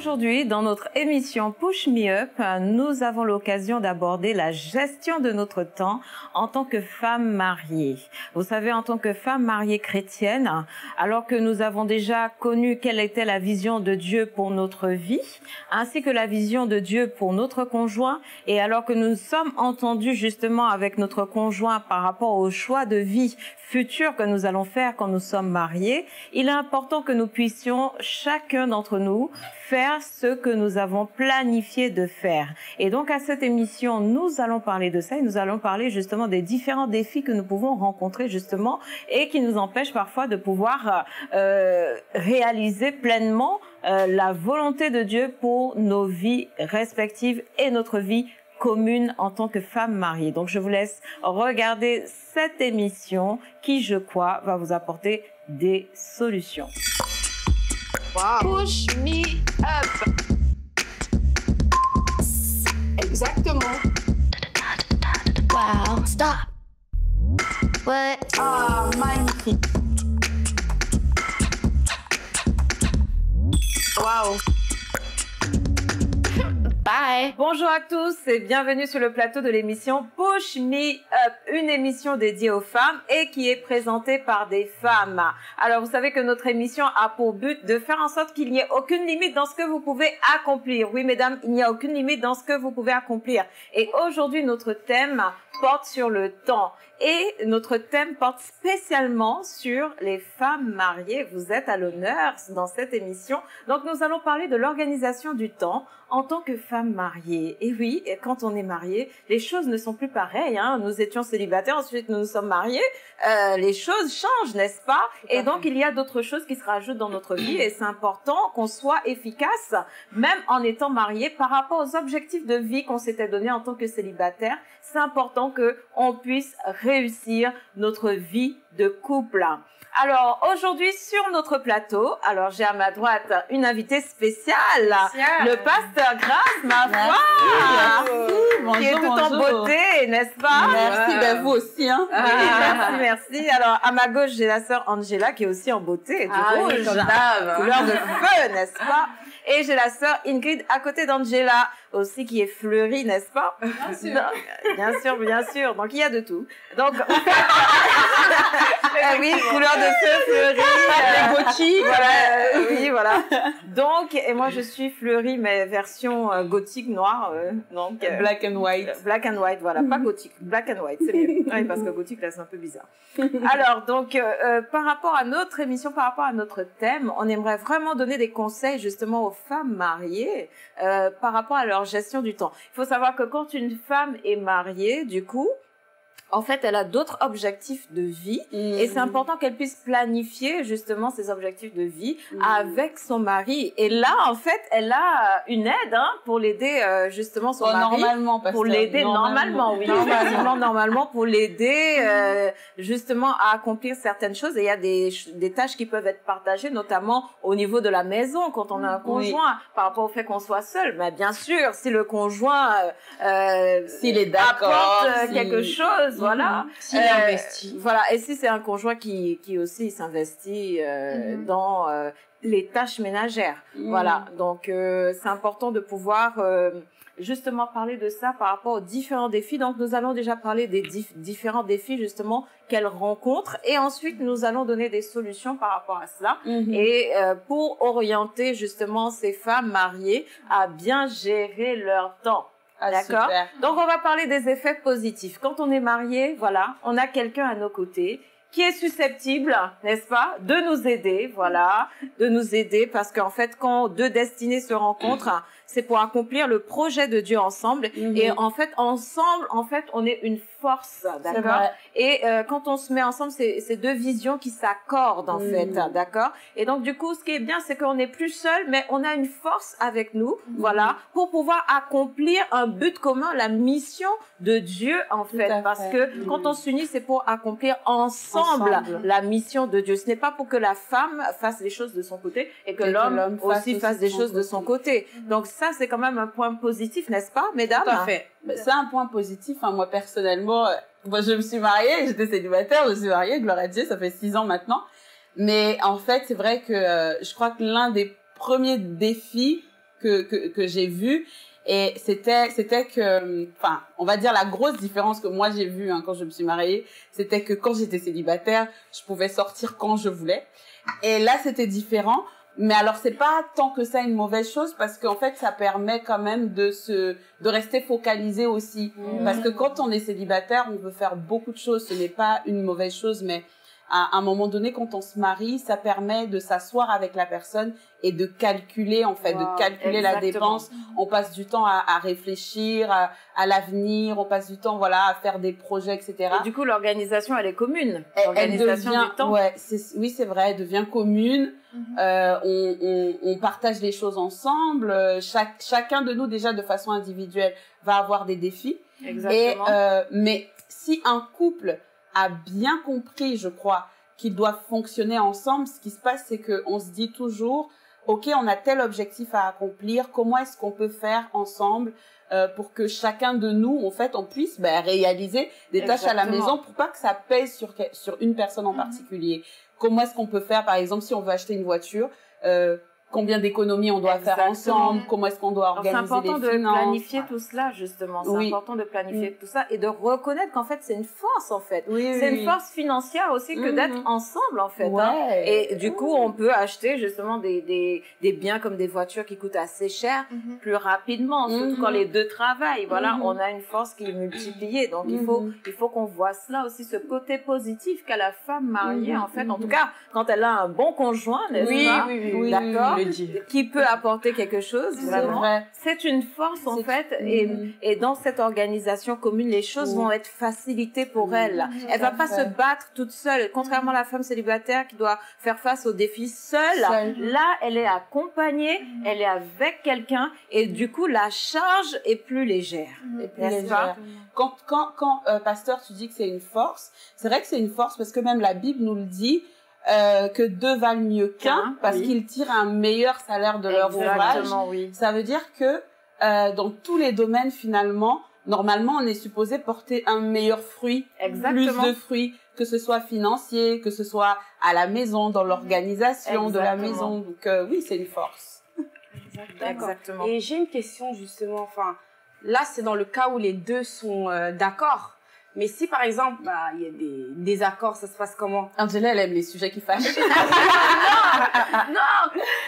Aujourd'hui, dans notre émission Push Me Up, nous avons l'occasion d'aborder la gestion de notre temps en tant que femme mariée. Vous savez, en tant que femme mariée chrétienne, alors que nous avons déjà connu quelle était la vision de Dieu pour notre vie, ainsi que la vision de Dieu pour notre conjoint, et alors que nous sommes entendus justement avec notre conjoint par rapport au choix de vie futur que nous allons faire quand nous sommes mariés, il est important que nous puissions chacun d'entre nous faire ce que nous avons planifié de faire. Et donc à cette émission, nous allons parler de ça et nous allons parler justement des différents défis que nous pouvons rencontrer justement et qui nous empêchent parfois de pouvoir euh, réaliser pleinement euh, la volonté de Dieu pour nos vies respectives et notre vie commune en tant que femme mariée. Donc je vous laisse regarder cette émission qui, je crois, va vous apporter des solutions. Push me up. Exactement. Wow. Stop. What? Ah, magnifique. Wow. Bonjour à tous et bienvenue sur le plateau de l'émission Push Me Up, une émission dédiée aux femmes et qui est présentée par des femmes. Alors vous savez que notre émission a pour but de faire en sorte qu'il n'y ait aucune limite dans ce que vous pouvez accomplir. Oui mesdames, il n'y a aucune limite dans ce que vous pouvez accomplir. Et aujourd'hui notre thème porte sur le temps. Et notre thème porte spécialement sur les femmes mariées. Vous êtes à l'honneur dans cette émission. Donc nous allons parler de l'organisation du temps en tant que femme mariée. Et oui, quand on est marié, les choses ne sont plus pareilles. Hein. Nous étions célibataires, ensuite nous nous sommes mariés. Euh, les choses changent, n'est-ce pas? Et donc il y a d'autres choses qui se rajoutent dans notre vie et c'est important qu'on soit efficace, même en étant marié, par rapport aux objectifs de vie qu'on s'était donné en tant que célibataire. C'est important que on puisse réussir notre vie de couple. Alors aujourd'hui sur notre plateau, alors j'ai à ma droite une invitée spéciale, le pasteur Grace, ma foi, qui est tout en beauté, n'est-ce pas? Merci, ben vous aussi. Hein. Ah, merci, merci. Alors à ma gauche j'ai la sœur Angela qui est aussi en beauté, du Ah rouge, couleur de feu, n'est-ce pas? Et j'ai la sœur Ingrid à côté d'Angela aussi qui est fleurie, n'est-ce pas Bien sûr. Bien sûr, bien sûr. Donc il y a de tout. Donc Ah oui, couleur de feu, fleurie, euh, gothique. voilà, euh, oui, voilà. Donc, et moi je suis fleurie, mais version euh, gothique noire. donc, Black and white. Black and white, voilà, pas gothique, black and white, c'est mieux. Oui, parce que gothique là c'est un peu bizarre. Alors donc, par rapport à notre émission, par rapport à notre thème, on aimerait vraiment donner des conseils justement aux femmes mariées par rapport à leur gestion du temps. Il faut savoir que quand une femme est mariée, du coup, en fait, elle a d'autres objectifs de vie et c'est important qu'elle puisse planifier justement ses objectifs de vie Mhm. avec son mari. Et là, en fait, elle a une aide hein, pour l'aider euh, justement son Oh, mari normalement, parce pour l'aider normalement, oui, effectivement, normalement pour l'aider euh, justement à accomplir certaines choses. Et il y a des, ch- des tâches qui peuvent être partagées, notamment au niveau de la maison quand on a un Oui. conjoint, par rapport au fait qu'on soit seul. Mais bien sûr, si le conjoint euh, euh, S'il est d'accord, apporte si- quelque chose, voilà. S'il Euh. Voilà. Et si c'est un conjoint qui qui aussi s'investit euh, Mhm. dans euh, les tâches ménagères. Mhm. Voilà, donc euh, c'est important de pouvoir euh, justement parler de ça par rapport aux différents défis. Donc nous allons déjà parler des dif- différents défis justement qu'elle rencontre et ensuite nous allons donner des solutions par rapport à cela Mhm. et euh, pour orienter justement ces femmes mariées à bien gérer leur temps. Ah, D'accord. Donc on va parler des effets positifs. Quand on est marié, voilà, on a quelqu'un à nos côtés qui est susceptible, n'est-ce pas, de nous aider, voilà, de nous aider parce qu'en fait, quand deux destinées se rencontrent, c'est pour accomplir le projet de Dieu ensemble. Mhm. Et en fait, ensemble, en fait, on est une force, C'est d'accord. Et euh, quand on se met ensemble, c'est c'est deux visions qui s'accordent en Mhm. fait, d'accord Et donc du coup, ce qui est bien, c'est qu'on n'est plus seul, mais on a une force avec nous, Mhm. voilà, pour pouvoir accomplir un but commun, la mission de Dieu en Tout fait, parce fait. que Mhm. quand on s'unit, c'est pour accomplir ensemble, Ensemble. la mission de Dieu. Ce n'est pas pour que la femme fasse les choses de son côté et que l'homme fasse aussi aussi fasse de des choses de son côté. Donc ça, c'est quand même un point positif, n'est-ce pas, mesdames Tout à fait. Ben, C'est un point positif. Hein. Moi, personnellement, euh, moi, je me suis mariée, j'étais célibataire, je suis mariée, gloire Dieu, ça fait six ans maintenant. Mais en fait, c'est vrai que euh, je crois que l'un des premiers défis que que, que j'ai vu et c'était c'était que enfin on va dire la grosse différence que moi j'ai vue hein, quand je me suis mariée c'était que quand j'étais célibataire je pouvais sortir quand je voulais et là c'était différent mais alors c'est pas tant que ça une mauvaise chose parce qu'en fait ça permet quand même de se de rester focalisé aussi Mhm. parce que quand on est célibataire on veut faire beaucoup de choses ce n'est pas une mauvaise chose mais à un moment donné quand on se marie ça permet de s'asseoir avec la personne et de calculer en fait Wow, de calculer la dépense. On passe du temps à, à réfléchir à, à l'avenir on passe du temps voilà à faire des projets etc Et du coup, l'organisation, elle est commune. L'organisation devient du temps. ouais oui c'est vrai elle devient commune. Euh, on, on, on partage les choses ensemble. Euh, chaque chacun de nous déjà de façon individuelle va avoir des défis. Et Exactement. euh, mais si un couple a bien compris je crois qu'ils doivent fonctionner ensemble. Ce qui se passe c'est que on se dit toujours ok on a tel objectif à accomplir comment est-ce qu'on peut faire ensemble euh, pour que chacun de nous en fait on puisse ben, réaliser des tâches à la maison pour pas que ça pèse sur sur une personne en particulier. Comment est-ce qu'on peut faire par exemple si on veut acheter une voiture euh, combien d'économies on doit faire ensemble comment est-ce qu'on doit Alors, c'est organiser important les de finances planifier tout cela, justement. C'est Oui. important de planifier tout ça et de reconnaître qu'en fait, c'est une force, en fait. oui, C'est oui. une force financière aussi que d'être ensemble, en fait. hein. Et du coup, on peut acheter justement des, des, des biens comme des voitures qui coûtent assez cher plus rapidement, surtout quand les deux travaillent. Voilà, on a une force qui est multipliée. Donc, il faut, il faut qu'on voit cela aussi, ce côté positif qu'a la femme mariée, en fait. En tout cas, quand elle a un bon conjoint, n'est-ce pas? oui, oui, oui, D'accord. Le. Qui peut apporter quelque chose, C'est vraiment. vrai. C'est une force, en fait. Et, Mhm. et dans cette organisation commune, les choses Mhm. vont être facilitées pour Mhm. elle. Elle va pas se battre toute seule. Contrairement à la femme célibataire qui doit faire face aux défis seule. Seule. Là, elle est accompagnée, elle est avec quelqu'un et du coup, la charge est plus légère. Puis N'est-ce légère. pas Quand, quand, quand euh, pasteur, tu dis que c'est une force, c'est vrai que c'est une force parce que même la Bible nous le dit euh, que deux valent mieux qu'un parce oui. qu'ils tirent un meilleur salaire de leur ouvrage. Exactement, oui. Ça veut dire que euh, dans tous les domaines finalement, normalement, on est supposé porter un meilleur fruit, Exactement. plus de fruits, que ce soit financier, que ce soit à la maison, dans l'organisation de la Exactement. maison. Donc euh, oui, c'est une force. Exactement. Et j'ai une question justement, enfin, là c'est dans le cas où les deux sont euh, d'accord. Mais si par exemple, bah, il y a des désaccords, ça se passe comment? Angela, elle aime les sujets qui fâchent.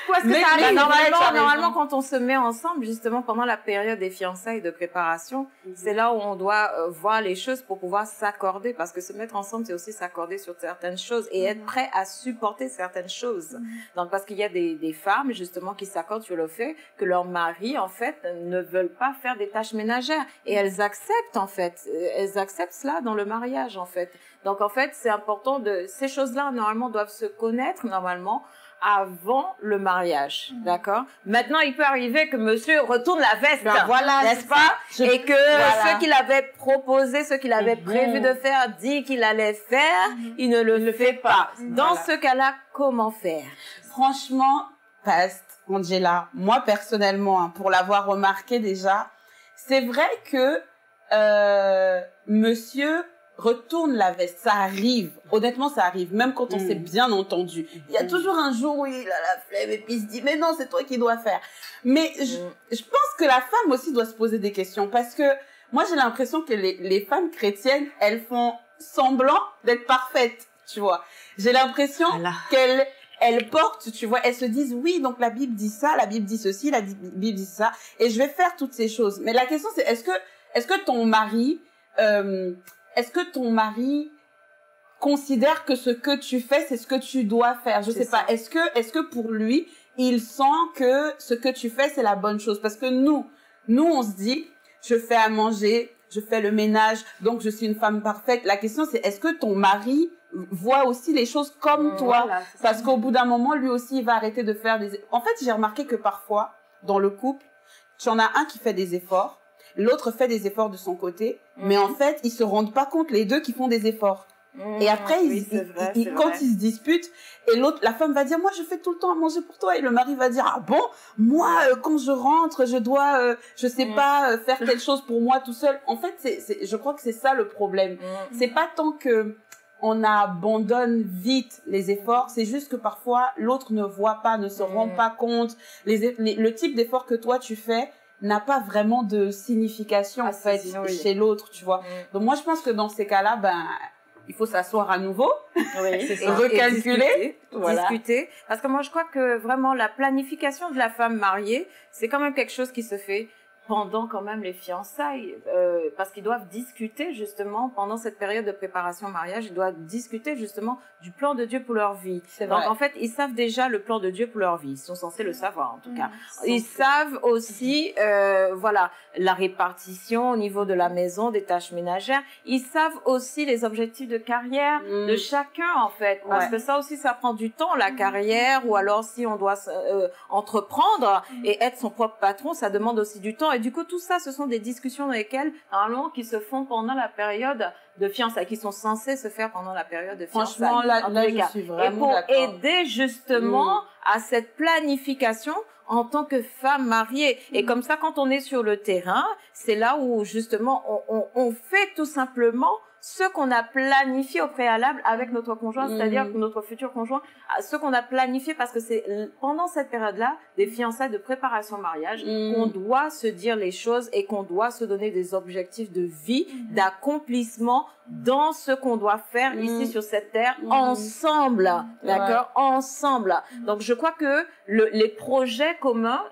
Pourquoi est-ce que Mais- ça arrive non, normalement, normalement, quand on se met ensemble, justement, pendant la période des fiançailles de préparation, c'est là où on doit euh, voir les choses pour pouvoir s'accorder. Parce que se mettre ensemble, c'est aussi s'accorder sur certaines choses et être prêt à supporter certaines choses. Donc, parce qu'il y a des, des femmes, justement, qui s'accordent sur le fait que leurs maris, en fait, ne veulent pas faire des tâches ménagères. Et elles acceptent, en fait. Euh, Elles acceptent cela dans le mariage, en fait. Donc, en fait, c'est important de... Ces choses-là, normalement, doivent se connaître, normalement, avant le mariage, d'accord? Maintenant, il peut arriver que monsieur retourne la veste, Ben voilà, n'est-ce pas? Je- Et que voilà. ce qu'il avait proposé, ce qu'il avait Mhm. prévu de faire, dit qu'il allait faire, il ne le, fait pas. Dans Voilà. ce cas-là, comment faire? Franchement, Past, Angela, moi personnellement, hein, pour l'avoir remarqué déjà, c'est vrai que euh, monsieur retourne la veste. Ça arrive. Honnêtement, ça arrive. Même quand on Mm. s'est bien entendu. Il y a toujours un jour où il a la flemme et puis il se dit, mais non, c'est toi qui dois faire. Mais je, Mm. je pense que la femme aussi doit se poser des questions parce que moi, j'ai l'impression que les, les femmes chrétiennes, elles font semblant d'être parfaites, tu vois. J'ai l'impression Voilà. qu'elles elles portent, tu vois, elles se disent oui, donc la Bible dit ça, la Bible dit ceci, la Bible dit ça, et je vais faire toutes ces choses. Mais la question c'est est-ce que est-ce que ton mari euh, est-ce que ton mari considère que ce que tu fais c'est ce que tu dois faire? Je sais pas. Est-ce que est-ce que pour lui il sent que ce que tu fais c'est la bonne chose? Parce que nous nous on se dit je fais à manger, je fais le ménage, donc je suis une femme parfaite. La question c'est est-ce que ton mari voit aussi les choses comme Mm, toi? voilà, parce qu'au bout d'un moment, lui aussi, il va arrêter de faire des... En fait, j'ai remarqué que parfois, dans le couple, tu en as un qui fait des efforts, l'autre fait des efforts de son côté, mais Mhm. en fait, ils se rendent pas compte, les deux, qui font des efforts. Et après, oui, ils, c'est ils- vrai, ils- c'est quand vrai. ils se disputent, et l'autre, la femme va dire, moi, je fais tout le temps à manger pour toi, et le mari va dire, ah bon, moi, euh, quand je rentre, je dois, euh, je sais Mm. pas, euh, faire quelque chose pour moi tout seul. En fait, c'est, c'est, je crois que c'est ça le problème Mm. c'est pas tant que on abandonne vite les efforts. C'est juste que parfois l'autre ne voit pas, ne se rend pas compte. Les, les- le type d'effort que toi tu fais n'a pas vraiment de signification Ah, en fait oui. chez l'autre, tu vois. Mm. Donc moi je pense que dans ces cas-là, ben il faut s'asseoir à nouveau. Oui, Et et recalculer. discuter, Voilà. discuter. Parce que moi, je crois que vraiment la planification de la femme mariée, c'est quand même quelque chose qui se fait pendant quand même les fiançailles, euh, parce qu'ils doivent discuter justement pendant cette période de préparation au mariage, ils doivent discuter justement du plan de Dieu pour leur vie. Donc en fait, ils savent déjà le plan de Dieu pour leur vie. Ils sont censés le savoir en tout cas. Mm. Ils savent aussi, euh, voilà, la répartition au niveau de la maison, des tâches ménagères. Ils savent aussi les objectifs de carrière Mm. de chacun en fait, parce Ouais. que ça aussi, ça prend du temps la carrière, ou alors si on doit euh, entreprendre et être son propre patron, ça demande aussi du temps. Et du coup, tout ça, ce sont des discussions dans lesquelles normalement qui se font pendant la période de fiançailles, qui sont censées se faire pendant la période de fiançailles. Franchement, là, je suis Et vraiment pour d'accord. aider justement à cette planification en tant que femme mariée. Et comme ça, quand on est sur le terrain, c'est là où justement on, on, on fait tout simplement ce qu'on a planifié au préalable avec notre conjoint, Mhm. c'est-à-dire notre futur conjoint, ce qu'on a planifié parce que c'est pendant cette période-là des fiançailles de préparation au mariage Mhm. qu'on doit se dire les choses et qu'on doit se donner des objectifs de vie, Mhm. d'accomplissement dans ce qu'on doit faire Mhm. ici sur cette terre Mhm. ensemble, d'accord, ensemble. Donc je crois que le, les projets communs,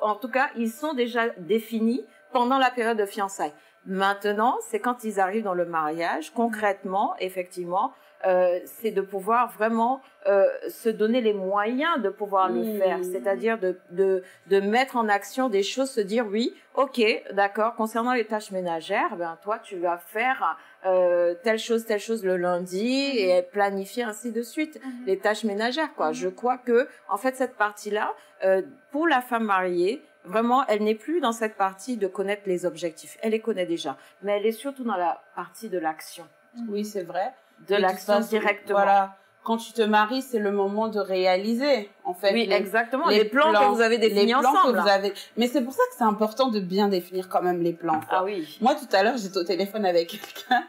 en tout cas, ils sont déjà définis pendant la période de fiançailles. Maintenant, c'est quand ils arrivent dans le mariage, concrètement, effectivement, euh, c'est de pouvoir vraiment euh, se donner les moyens de pouvoir le Mhm. faire, c'est-à-dire de, de, de mettre en action des choses, se dire oui, ok, d'accord, concernant les tâches ménagères, ben toi tu vas faire euh, telle chose, telle chose le lundi et planifier ainsi de suite les tâches ménagères quoi. Je crois que en fait cette partie-là, euh, pour la femme mariée, vraiment, elle n'est plus dans cette partie de connaître les objectifs. Elle les connaît déjà, mais elle est surtout dans la partie de l'action, Oui, c'est vrai. de l'action directement. Voilà. Quand tu te maries, c'est le moment de réaliser, en fait. Oui, les- exactement. Les, plans, que vous avez définis les plans ensemble. que vous avez. Mais c'est pour ça que c'est important de bien définir quand même les plans. quoi. Ah oui. Moi, tout à l'heure, j'étais au téléphone avec quelqu'un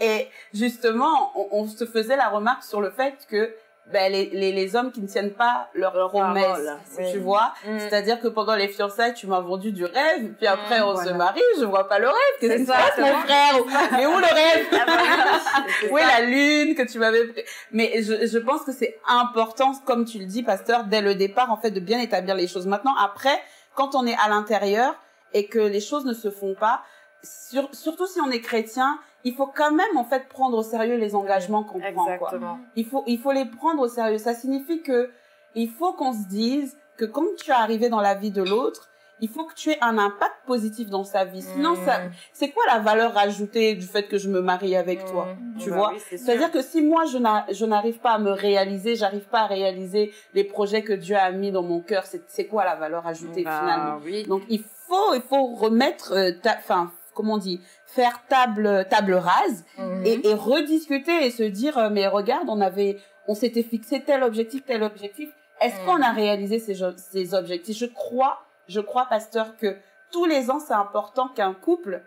et justement, on, on se faisait la remarque sur le fait que ben, les, les, les hommes qui ne tiennent pas leurs promesses, oui. tu vois. Mm. C'est-à-dire que pendant les fiançailles, tu m'as vendu du rêve, puis après Mm, on se marie, je vois pas le rêve. Qu'est-ce qui se passe, mon frère? Mais où le rêve? C'est Où est la lune que tu m'avais pris? Mais je, je pense que c'est important, comme tu le dis, pasteur, dès le départ, en fait, de bien établir les choses. Maintenant, après, quand on est à l'intérieur et que les choses ne se font pas, sur- surtout si on est chrétien, il faut quand même en fait prendre au sérieux les engagements qu'on prend. Quoi. Il faut il faut les prendre au sérieux. Ça signifie que il faut qu'on se dise que quand tu es arrivé dans la vie de l'autre, il faut que tu aies un impact positif dans sa vie. Sinon, ça, Mm. c'est quoi la valeur ajoutée du fait que je me marie avec toi Mm. Tu Bah vois? oui. C'est-à-dire que si moi je n'a- je n'arrive pas à me réaliser, j'arrive pas à réaliser les projets que Dieu a mis dans mon cœur, c'est quoi la valeur ajoutée Bah finalement? oui. Donc il faut il faut remettre euh, enfin comment on dit faire table table rase Mhm. et, et rediscuter et se dire euh, mais regarde on avait on s'était fixé tel objectif tel objectif est-ce Mm. qu'on a réalisé ces, ces objectifs? Je crois je crois pasteur que tous les ans c'est important qu'un couple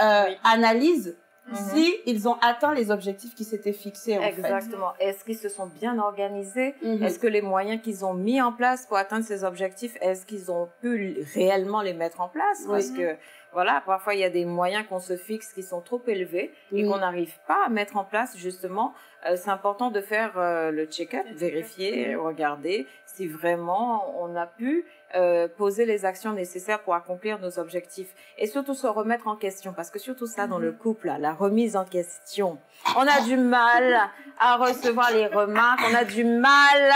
euh, Oui. analyse Mhm. si ils ont atteint les objectifs qui s'étaient fixés en Exactement. Est-ce qu'ils se sont bien organisés? Mhm. Est-ce que les moyens qu'ils ont mis en place pour atteindre ces objectifs, est-ce qu'ils ont pu réellement les mettre en place? Oui. Parce que voilà, parfois il y a des moyens qu'on se fixe qui sont trop élevés et Oui. qu'on n'arrive pas à mettre en place justement. Euh, c'est important de faire euh, le check-up, vérifier, regarder si vraiment on a pu euh, poser les actions nécessaires pour accomplir nos objectifs et surtout se remettre en question parce que surtout ça dans le couple, là, la remise en question. On a du mal à recevoir les remarques, on a du mal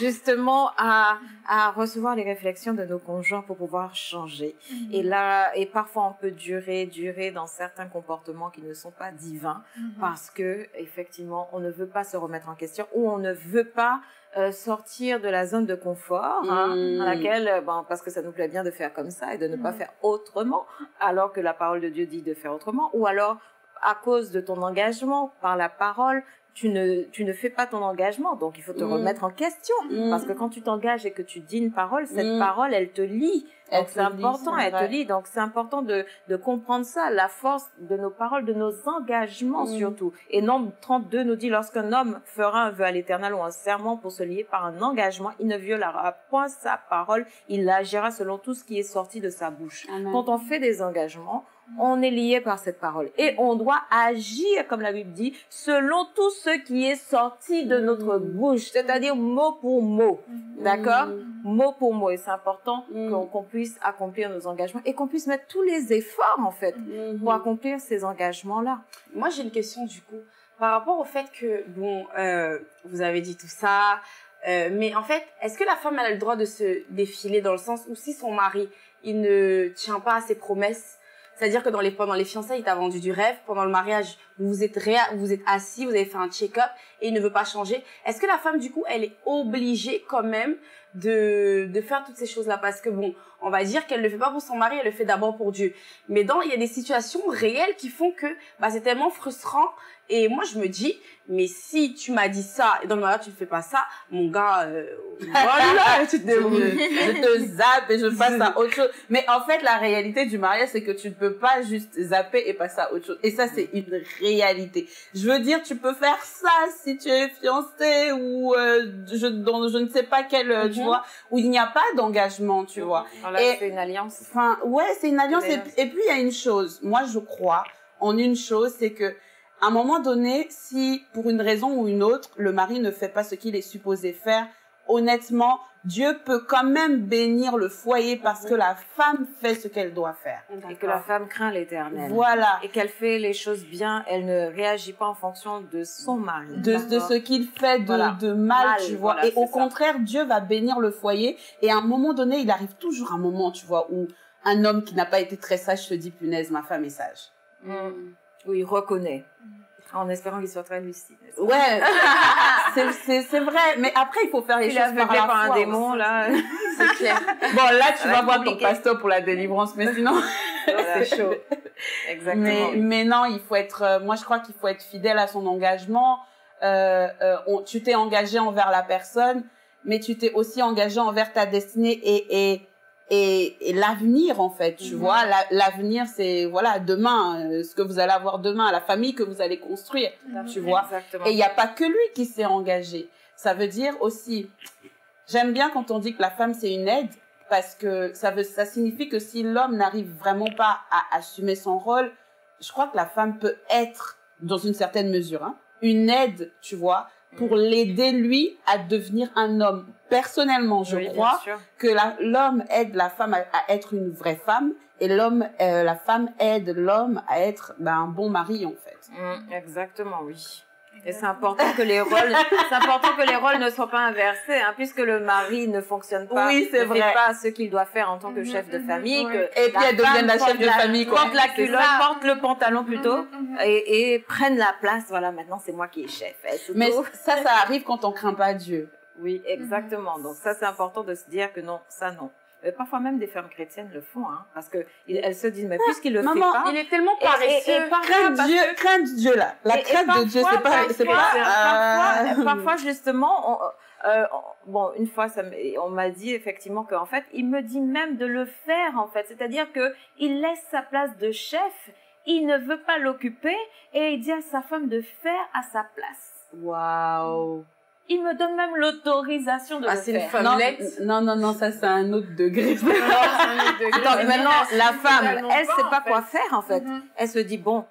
justement à, à recevoir les réflexions de nos conjoints pour pouvoir changer. Et là, et parfois on peut durer, durer dans certains comportements qui ne sont pas divins parce que effectivement on ne veut pas se remettre en question ou on ne veut pas euh, sortir de la zone de confort hein, Mm. dans laquelle euh, ben, parce que ça nous plaît bien de faire comme ça et de ne pas faire autrement alors que la parole de Dieu dit de faire autrement ou alors à cause de ton engagement par la parole tu ne, tu ne fais pas ton engagement, donc il faut te Mm. remettre en question. Mm. Parce que quand tu t'engages et que tu dis une parole, cette Mm. parole, elle te lie. Donc c'est important, elle te lie. Donc c'est important de, de comprendre ça, la force de nos paroles, de nos engagements surtout. Et Nombre 32 nous dit, lorsqu'un homme fera un vœu à l'éternel ou un serment pour se lier par un engagement, il ne violera point sa parole, il agira selon tout ce qui est sorti de sa bouche. Amen. Quand on fait des engagements, on est lié par cette parole. Et on doit agir, comme la Bible dit, selon tout ce qui est sorti de notre Mm. bouche, c'est-à-dire mot pour mot. D'accord Mm. Mot pour mot. Et c'est important Mm. qu'on puisse accomplir nos engagements et qu'on puisse mettre tous les efforts, en fait, Mhm. pour accomplir ces engagements-là. Moi, j'ai une question du coup. Par rapport au fait que, bon, euh, vous avez dit tout ça, euh, mais en fait, est-ce que la femme elle a le droit de se défiler dans le sens où si son mari, il ne tient pas à ses promesses, c'est-à-dire que dans les, pendant les fiançailles, il t'a vendu du rêve, pendant le mariage, vous êtes, réa- vous êtes assis, vous avez fait un check-up et il ne veut pas changer, est-ce que la femme, du coup, elle est obligée quand même de, de faire toutes ces choses-là Parce que bon, on va dire qu'elle ne le fait pas pour son mari, elle le fait d'abord pour Dieu. Mais dans, il y a des situations réelles qui font que bah, c'est tellement frustrant. Et moi, je me dis, mais si tu m'as dit ça, et dans le mariage, tu ne fais pas ça, mon gars, euh, voilà, tu te je, je te zappe et je passe à autre chose. Mais en fait, la réalité du mariage, c'est que tu ne peux pas juste zapper et passer à autre chose. Et ça, c'est une réalité. Je veux dire, tu peux faire ça si tu es fiancé ou euh, je, dans je ne sais pas quel, euh, tu Mhm. Vois, où il n'y a pas d'engagement, tu vois. Voilà, Et- c'est une alliance. Enfin, ouais, c'est une alliance. Et, et puis, il y a une chose. Moi, je crois en une chose, c'est que, à un moment donné, si, pour une raison ou une autre, le mari ne fait pas ce qu'il est supposé faire, honnêtement, Dieu peut quand même bénir le foyer parce que la femme fait ce qu'elle doit faire. Et que la femme craint l'éternel. Voilà. Et qu'elle fait les choses bien, elle ne réagit pas en fonction de son mari. De, ce qu'il fait de, Voilà. de mal, Mal, tu vois. voilà, et au ça. contraire, Dieu va bénir le foyer. Et à un moment donné, il arrive toujours un moment, tu vois, où un homme qui n'a pas été très sage se dit, punaise, ma femme est sage. Mm. Où il reconnaît. En espérant qu'il soit très lucide. Ouais, c'est- c'est c'est vrai. Mais après, il faut faire les Il choses par la par un démon, là. C'est clair. Bon, là, tu vas voir ton pasteur pour la délivrance, mais sinon. c'est chaud. Exactement. mais, oui. mais non, il faut être. euh, moi, je crois qu'il faut être fidèle à son engagement. Euh, euh, on- tu t'es engagé envers la personne, mais tu t'es aussi engagé envers ta destinée et et et, et l'avenir en fait. Tu Mhm. vois, La- l'avenir, c'est voilà demain, euh, ce que vous allez avoir demain, la famille que vous allez construire. Tu vois. Exactement. Et il n'y a pas que lui qui s'est engagé. Ça veut dire aussi, j'aime bien quand on dit que la femme c'est une aide, parce que ça veut, ça signifie que si l'homme n'arrive vraiment pas à assumer son rôle, je crois que la femme peut être, dans une certaine mesure, hein, une aide, tu vois, pour l'aider lui à devenir un homme. Personnellement, je Oui, crois que l'homme aide la femme à, à être une vraie femme et l'homme, euh, la femme aide l'homme à être ben, un bon mari en fait. Mm, exactement, oui. Et c'est important que les rôles, c'est important que les rôles ne soient pas inversés, hein, puisque le mari ne fonctionne pas, Oui, c'est ne vrai. fait pas ce qu'il doit faire en tant que chef de famille, que Et puis elle devient la chef de famille, quoi. porte la culotte, porte le pantalon plutôt, et, et prenne la place. Voilà, maintenant c'est moi qui est chef. Mais ça, ça arrive quand on craint pas Dieu. oui, exactement. Donc ça, c'est important de se dire que non, ça non. Et parfois même des femmes chrétiennes le font, hein, parce que ils- elles se disent mais puisqu'il le maman, fait pas, Il est tellement et- et- paresseux. et parfois, Crainte parce Dieu, que- crainte Dieu là. La Et- et crainte de Dieu, c'est pas, parfois- parfois, pas. parfois, euh, parfois, justement, on, euh, on- bon, une fois, ça on m'a dit effectivement qu'en fait, il me dit même de le faire, en fait. C'est-à-dire que il laisse sa place de chef, il ne veut pas l'occuper, et il dit à sa femme de faire à sa place. Waouh. Il me donne même l'autorisation de Ah, le c'est une faire. Non, non, non, non, ça c'est un autre degré. Attends, Mais maintenant, la femme, elle sait pas fait. quoi faire, en fait. Mhm. Elle se dit, bon,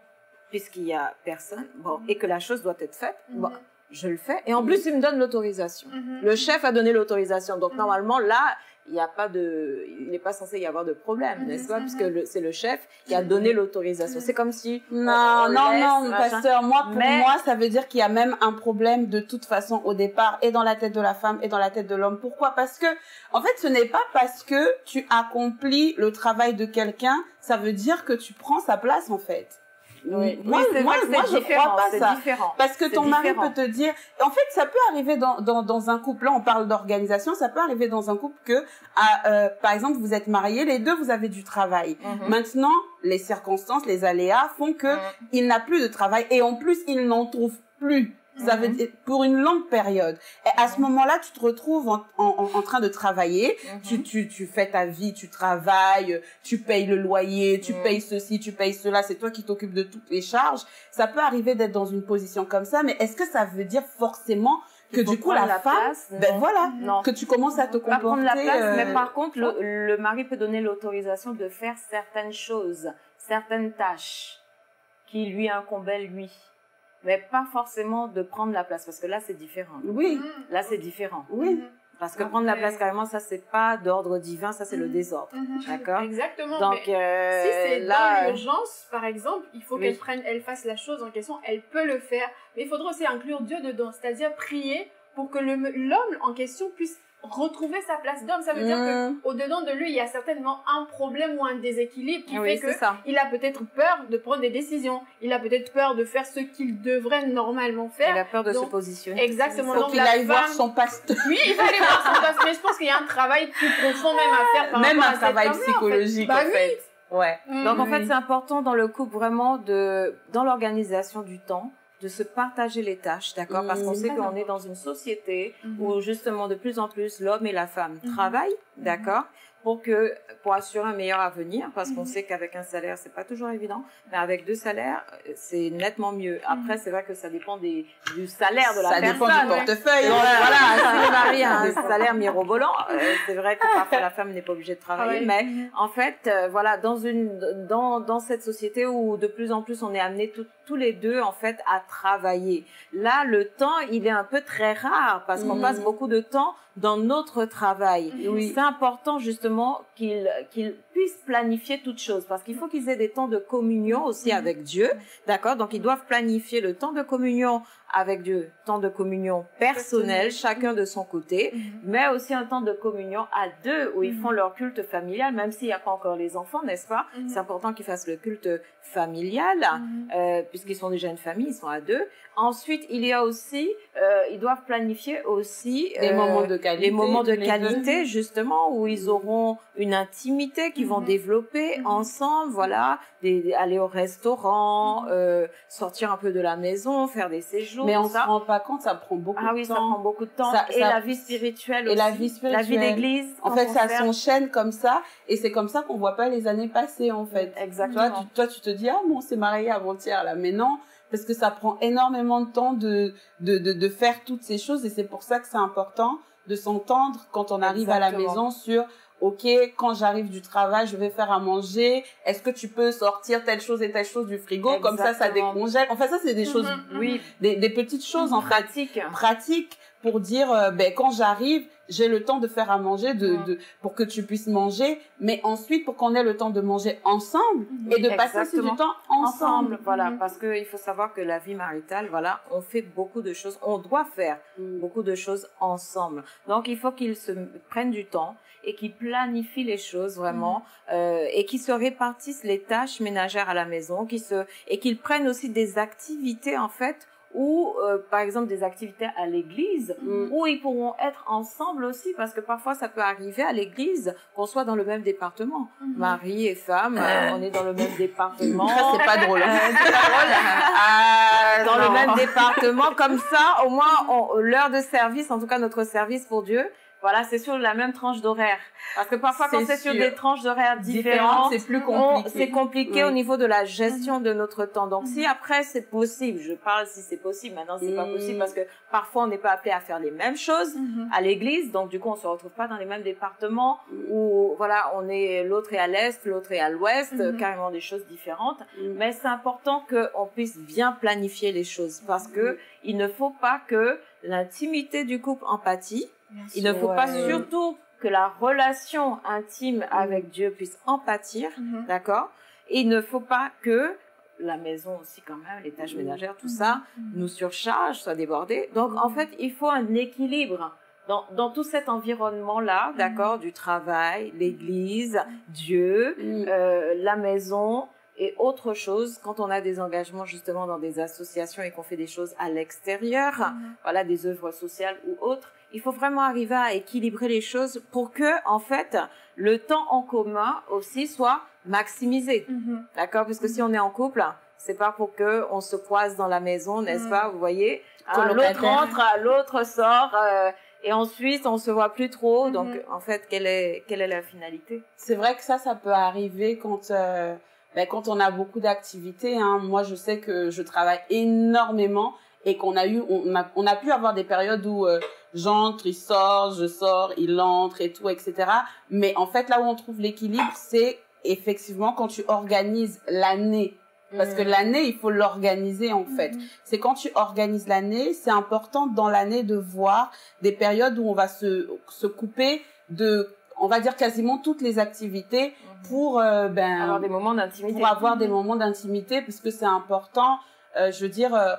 puisqu'il y a personne, bon, et que la chose doit être faite, bon, Mhm. je le fais. Et en plus, il me donne l'autorisation. Le chef a donné l'autorisation. Donc, normalement, là, il n'y a pas de, il n'est pas censé y avoir de problème, Mhm, n'est-ce pas? mhm. Puisque c'est le chef qui a donné l'autorisation. C'est comme si, Non, on non, laisse, non, machin. pasteur, moi, pour Mais- moi, ça veut dire qu'il y a même un problème de toute façon au départ, et dans la tête de la femme, et dans la tête de l'homme. Pourquoi? Parce que, en fait, ce n'est pas parce que tu accomplis le travail de quelqu'un, ça veut dire que tu prends sa place, en fait. Oui, moi, Oui, c'est moi, je crois pas ça. différent. Parce que ton mari peut te dire, en fait, ça peut arriver dans, dans, dans un couple, là on parle d'organisation, ça peut arriver dans un couple que, à, euh, par exemple, vous êtes mariés, les deux, vous avez du travail. Mhm. Maintenant, les circonstances, les aléas font que Mhm. il n'a plus de travail et en plus, il n'en trouve plus. Ça veut dire pour une longue période. Et à ce moment-là, tu te retrouves en, en, en train de travailler. Tu, tu, tu fais ta vie, tu travailles, tu payes le loyer, tu Mhm. payes ceci, tu payes cela. C'est toi qui t'occupes de toutes les charges. Ça peut arriver d'être dans une position comme ça, mais est-ce que ça veut dire forcément que du coup la, la femme, place, ben non? voilà, Non. que tu commences à te pas comporter. prendre la place, euh, mais par contre, le, le mari peut donner l'autorisation de faire certaines choses, certaines tâches qui lui incombaient lui. Mais pas forcément de prendre la place, parce que là, c'est différent. Oui, Mhm. Là, c'est différent. oui. Mhm. Parce que prendre la place, carrément, ça, c'est pas d'ordre divin, ça, c'est le Mhm. désordre. Mhm. D'accord? Exactement. Donc, mais euh, si c'est dans là, l'urgence, par exemple, il faut Oui. qu'elle prenne, elle fasse la chose en question, elle peut le faire. Mais il faudra aussi inclure Dieu dedans, c'est-à-dire prier pour que l'homme en question puisse retrouver sa place d'homme. Ça veut dire que Mm. au-dedans de lui, il y a certainement un problème ou un déséquilibre qui oui, fait que ça. il a peut-être peur de prendre des décisions. Il a peut-être peur de faire ce qu'il devrait normalement Il faire. a peur de se positionner. Exactement. Faut Donc qu'il aille voir femme- son pasteur. Oui, il va aller voir son passe, mais je pense qu'il y a un travail plus profond même à faire par Même un à travail en fait. psychologique, Bah en oui. fait. Ouais. Donc en fait, c'est important dans le couple vraiment de, dans l'organisation du temps, de se partager les tâches, d'accord? Parce qu'on Mhm. sait qu'on est dans une société Mhm. où justement de plus en plus l'homme et la femme Mhm. travaillent, d'accord? Pour que, pour assurer un meilleur avenir, parce qu'on sait qu'avec un salaire, c'est pas toujours évident, mais avec deux salaires, euh, c'est nettement mieux. Après, c'est vrai que ça dépend des, du salaire de la Ça personne. dépend du portefeuille. Donc, hein. voilà, si le mari a un salaire mirobolant, euh, c'est vrai que parfois la femme n'est pas obligée de travailler, mais en fait, euh, voilà, dans une, dans, dans cette société où de plus en plus on est amenés tout- tous les deux en fait à travailler. Là, le temps, il est un peu très rare parce qu'on Mhm. passe beaucoup de temps dans notre travail. Oui. C'est important justement qu'ils puissent planifier toutes choses parce qu'il faut qu'ils aient des temps de communion aussi avec Dieu, d'accord? Donc ils doivent planifier le temps de communion avec Dieu, temps de communion personnel, chacun de son côté, Mhm. mais aussi un temps de communion à deux où ils Mhm. font leur culte familial, même s'il n'y a pas encore les enfants, n'est-ce pas? Mhm. C'est important qu'ils fassent le culte familial, Mhm. euh, puisqu'ils sont déjà une famille, ils sont à deux. Ensuite, il y a aussi, euh, ils doivent planifier aussi Les euh, moments de qualité. les moments de les qualité justement où ils auront une intimité qu'ils vont Mhm. développer Mhm. ensemble voilà des, aller au restaurant euh, sortir un peu de la maison faire des séjours Mais on se ça. rend pas compte, ça prend beaucoup ah de oui ça temps. prend beaucoup de temps Ça- et ça- la vie spirituelle Et aussi la vie la vie spirituelle. d'église En fait, ça s'enchaîne comme ça, et c'est comme ça qu'on voit pas les années passer, en fait. exactement Toi, tu, toi, tu te dis, ah, bon, on s'est marié avant-hier, là. Mais non, parce que ça prend énormément de temps de, de, de, de faire toutes ces choses, et c'est pour ça que c'est important de s'entendre quand on arrive à la maison sur, OK, quand j'arrive du travail, je vais faire à manger. Est-ce que tu peux sortir telle chose et telle chose du frigo? Comme ça, ça décongèle. En fait, ça, c'est des choses, Mhm. oui des, des petites choses, en fait pratique pratique pour dire euh, ben quand j'arrive j'ai le temps de faire à manger de, de pour que tu puisses manger mais ensuite pour qu'on ait le temps de manger ensemble Mhm. et de passer du temps ensemble, ensemble, voilà, Mhm. parce qu'il faut savoir que la vie maritale, voilà, on fait beaucoup de choses, on doit faire Mm. beaucoup de choses ensemble. Donc il faut qu'ils se prennent du temps et qu'ils planifient les choses vraiment euh, et qu'ils se répartissent les tâches ménagères à la maison, qu'ils se et qu'ils prennent aussi des activités en fait ou euh, par exemple des activités à l'église Mm. où ils pourront être ensemble aussi parce que parfois ça peut arriver à l'église qu'on soit dans le même département Mhm. mari et femme euh, on est dans le même département c'est pas drôle hein. Euh, c'est pas drôle. ah, dans le même département comme ça au moins l'heure de service en tout cas notre service pour Dieu voilà c'est sur la même tranche d'horaire parce que parfois quand C'est sur des tranches d'horaire différente différentes c'est plus compliqué c'est compliqué Oui. au niveau de la gestion de notre temps. Donc, si après c'est possible, je parle si c'est possible. Maintenant, c'est pas possible parce que parfois on n'est pas appelé à faire les mêmes choses Mhm. à l'église. Donc, du coup, on se retrouve pas dans les mêmes départements où, voilà, on est l'autre est à l'est, l'autre est à l'ouest, Mhm. carrément des choses différentes. Mais c'est important qu'on puisse bien planifier les choses parce que il ne faut pas que l'intimité du couple empathie. Il ne faut pas surtout que la relation intime avec Dieu puisse empâtir. Mhm. D'accord? Il ne faut pas que la maison aussi quand même, les tâches Mhm. ménagères, tout ça, nous surcharge, soit débordé. Donc en fait, il faut un équilibre dans, dans tout cet environnement-là, d'accord? Du travail, l'église, Dieu, euh, la maison et autre chose quand on a des engagements justement dans des associations et qu'on fait des choses à l'extérieur, Mhm. voilà des œuvres sociales ou autres, il faut vraiment arriver à équilibrer les choses pour que en fait le temps en commun aussi soit maximisé. Mhm. D'accord? Parce que si on est en couple, C'est pas pour que on se croise dans la maison, n'est-ce Mhm. pas? Vous voyez, Hein, l'autre entre, l'autre sort, euh, et ensuite on se voit plus trop. Donc, Mhm. en fait, quelle est quelle est la finalité? C'est vrai que ça, ça peut arriver quand, euh, ben, quand on a beaucoup d'activités. Hein. Moi, je sais que je travaille énormément et qu'on a eu, on a, on a pu avoir des périodes où euh, j'entre, il sort, je sors, il entre et tout, etc. Mais en fait, là où on trouve l'équilibre, c'est effectivement quand tu organises l'année. Parce que Mhm. l'année, il faut l'organiser en fait. C'est quand tu organises l'année, c'est important dans l'année de voir des périodes où on va se, se couper de, on va dire quasiment toutes les activités pour euh, ben avoir des moments d'intimité. pour avoir des moments d'intimité parce que c'est important. Euh, je veux dire, euh,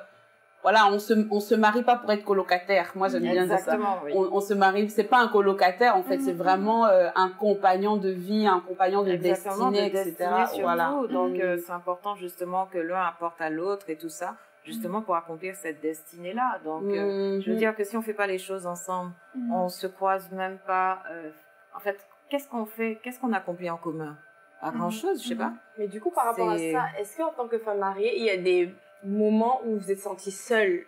voilà, on se on se marie pas pour être colocataire. Moi, j'aime bien dire ça. Exactement, oui. On, on se marie, c'est pas un colocataire en fait, c'est vraiment euh, un compagnon de vie, un compagnon de Exactement, destinée, de etc. destinée. Voilà. Donc, Mm. euh, c'est important justement que l'un apporte à l'autre et tout ça, justement pour accomplir cette destinée-là. Donc, euh, je veux Mhm. dire que si on fait pas les choses ensemble, Mhm. on se croise même pas. Euh, en fait, qu'est-ce qu'on fait Qu'est-ce qu'on accomplit en commun? Pas Mhm. grand-chose, je sais pas. Mais du coup, par rapport à ça, est-ce qu'en tant que femme mariée, il y a des moments où vous vous êtes sentie seule?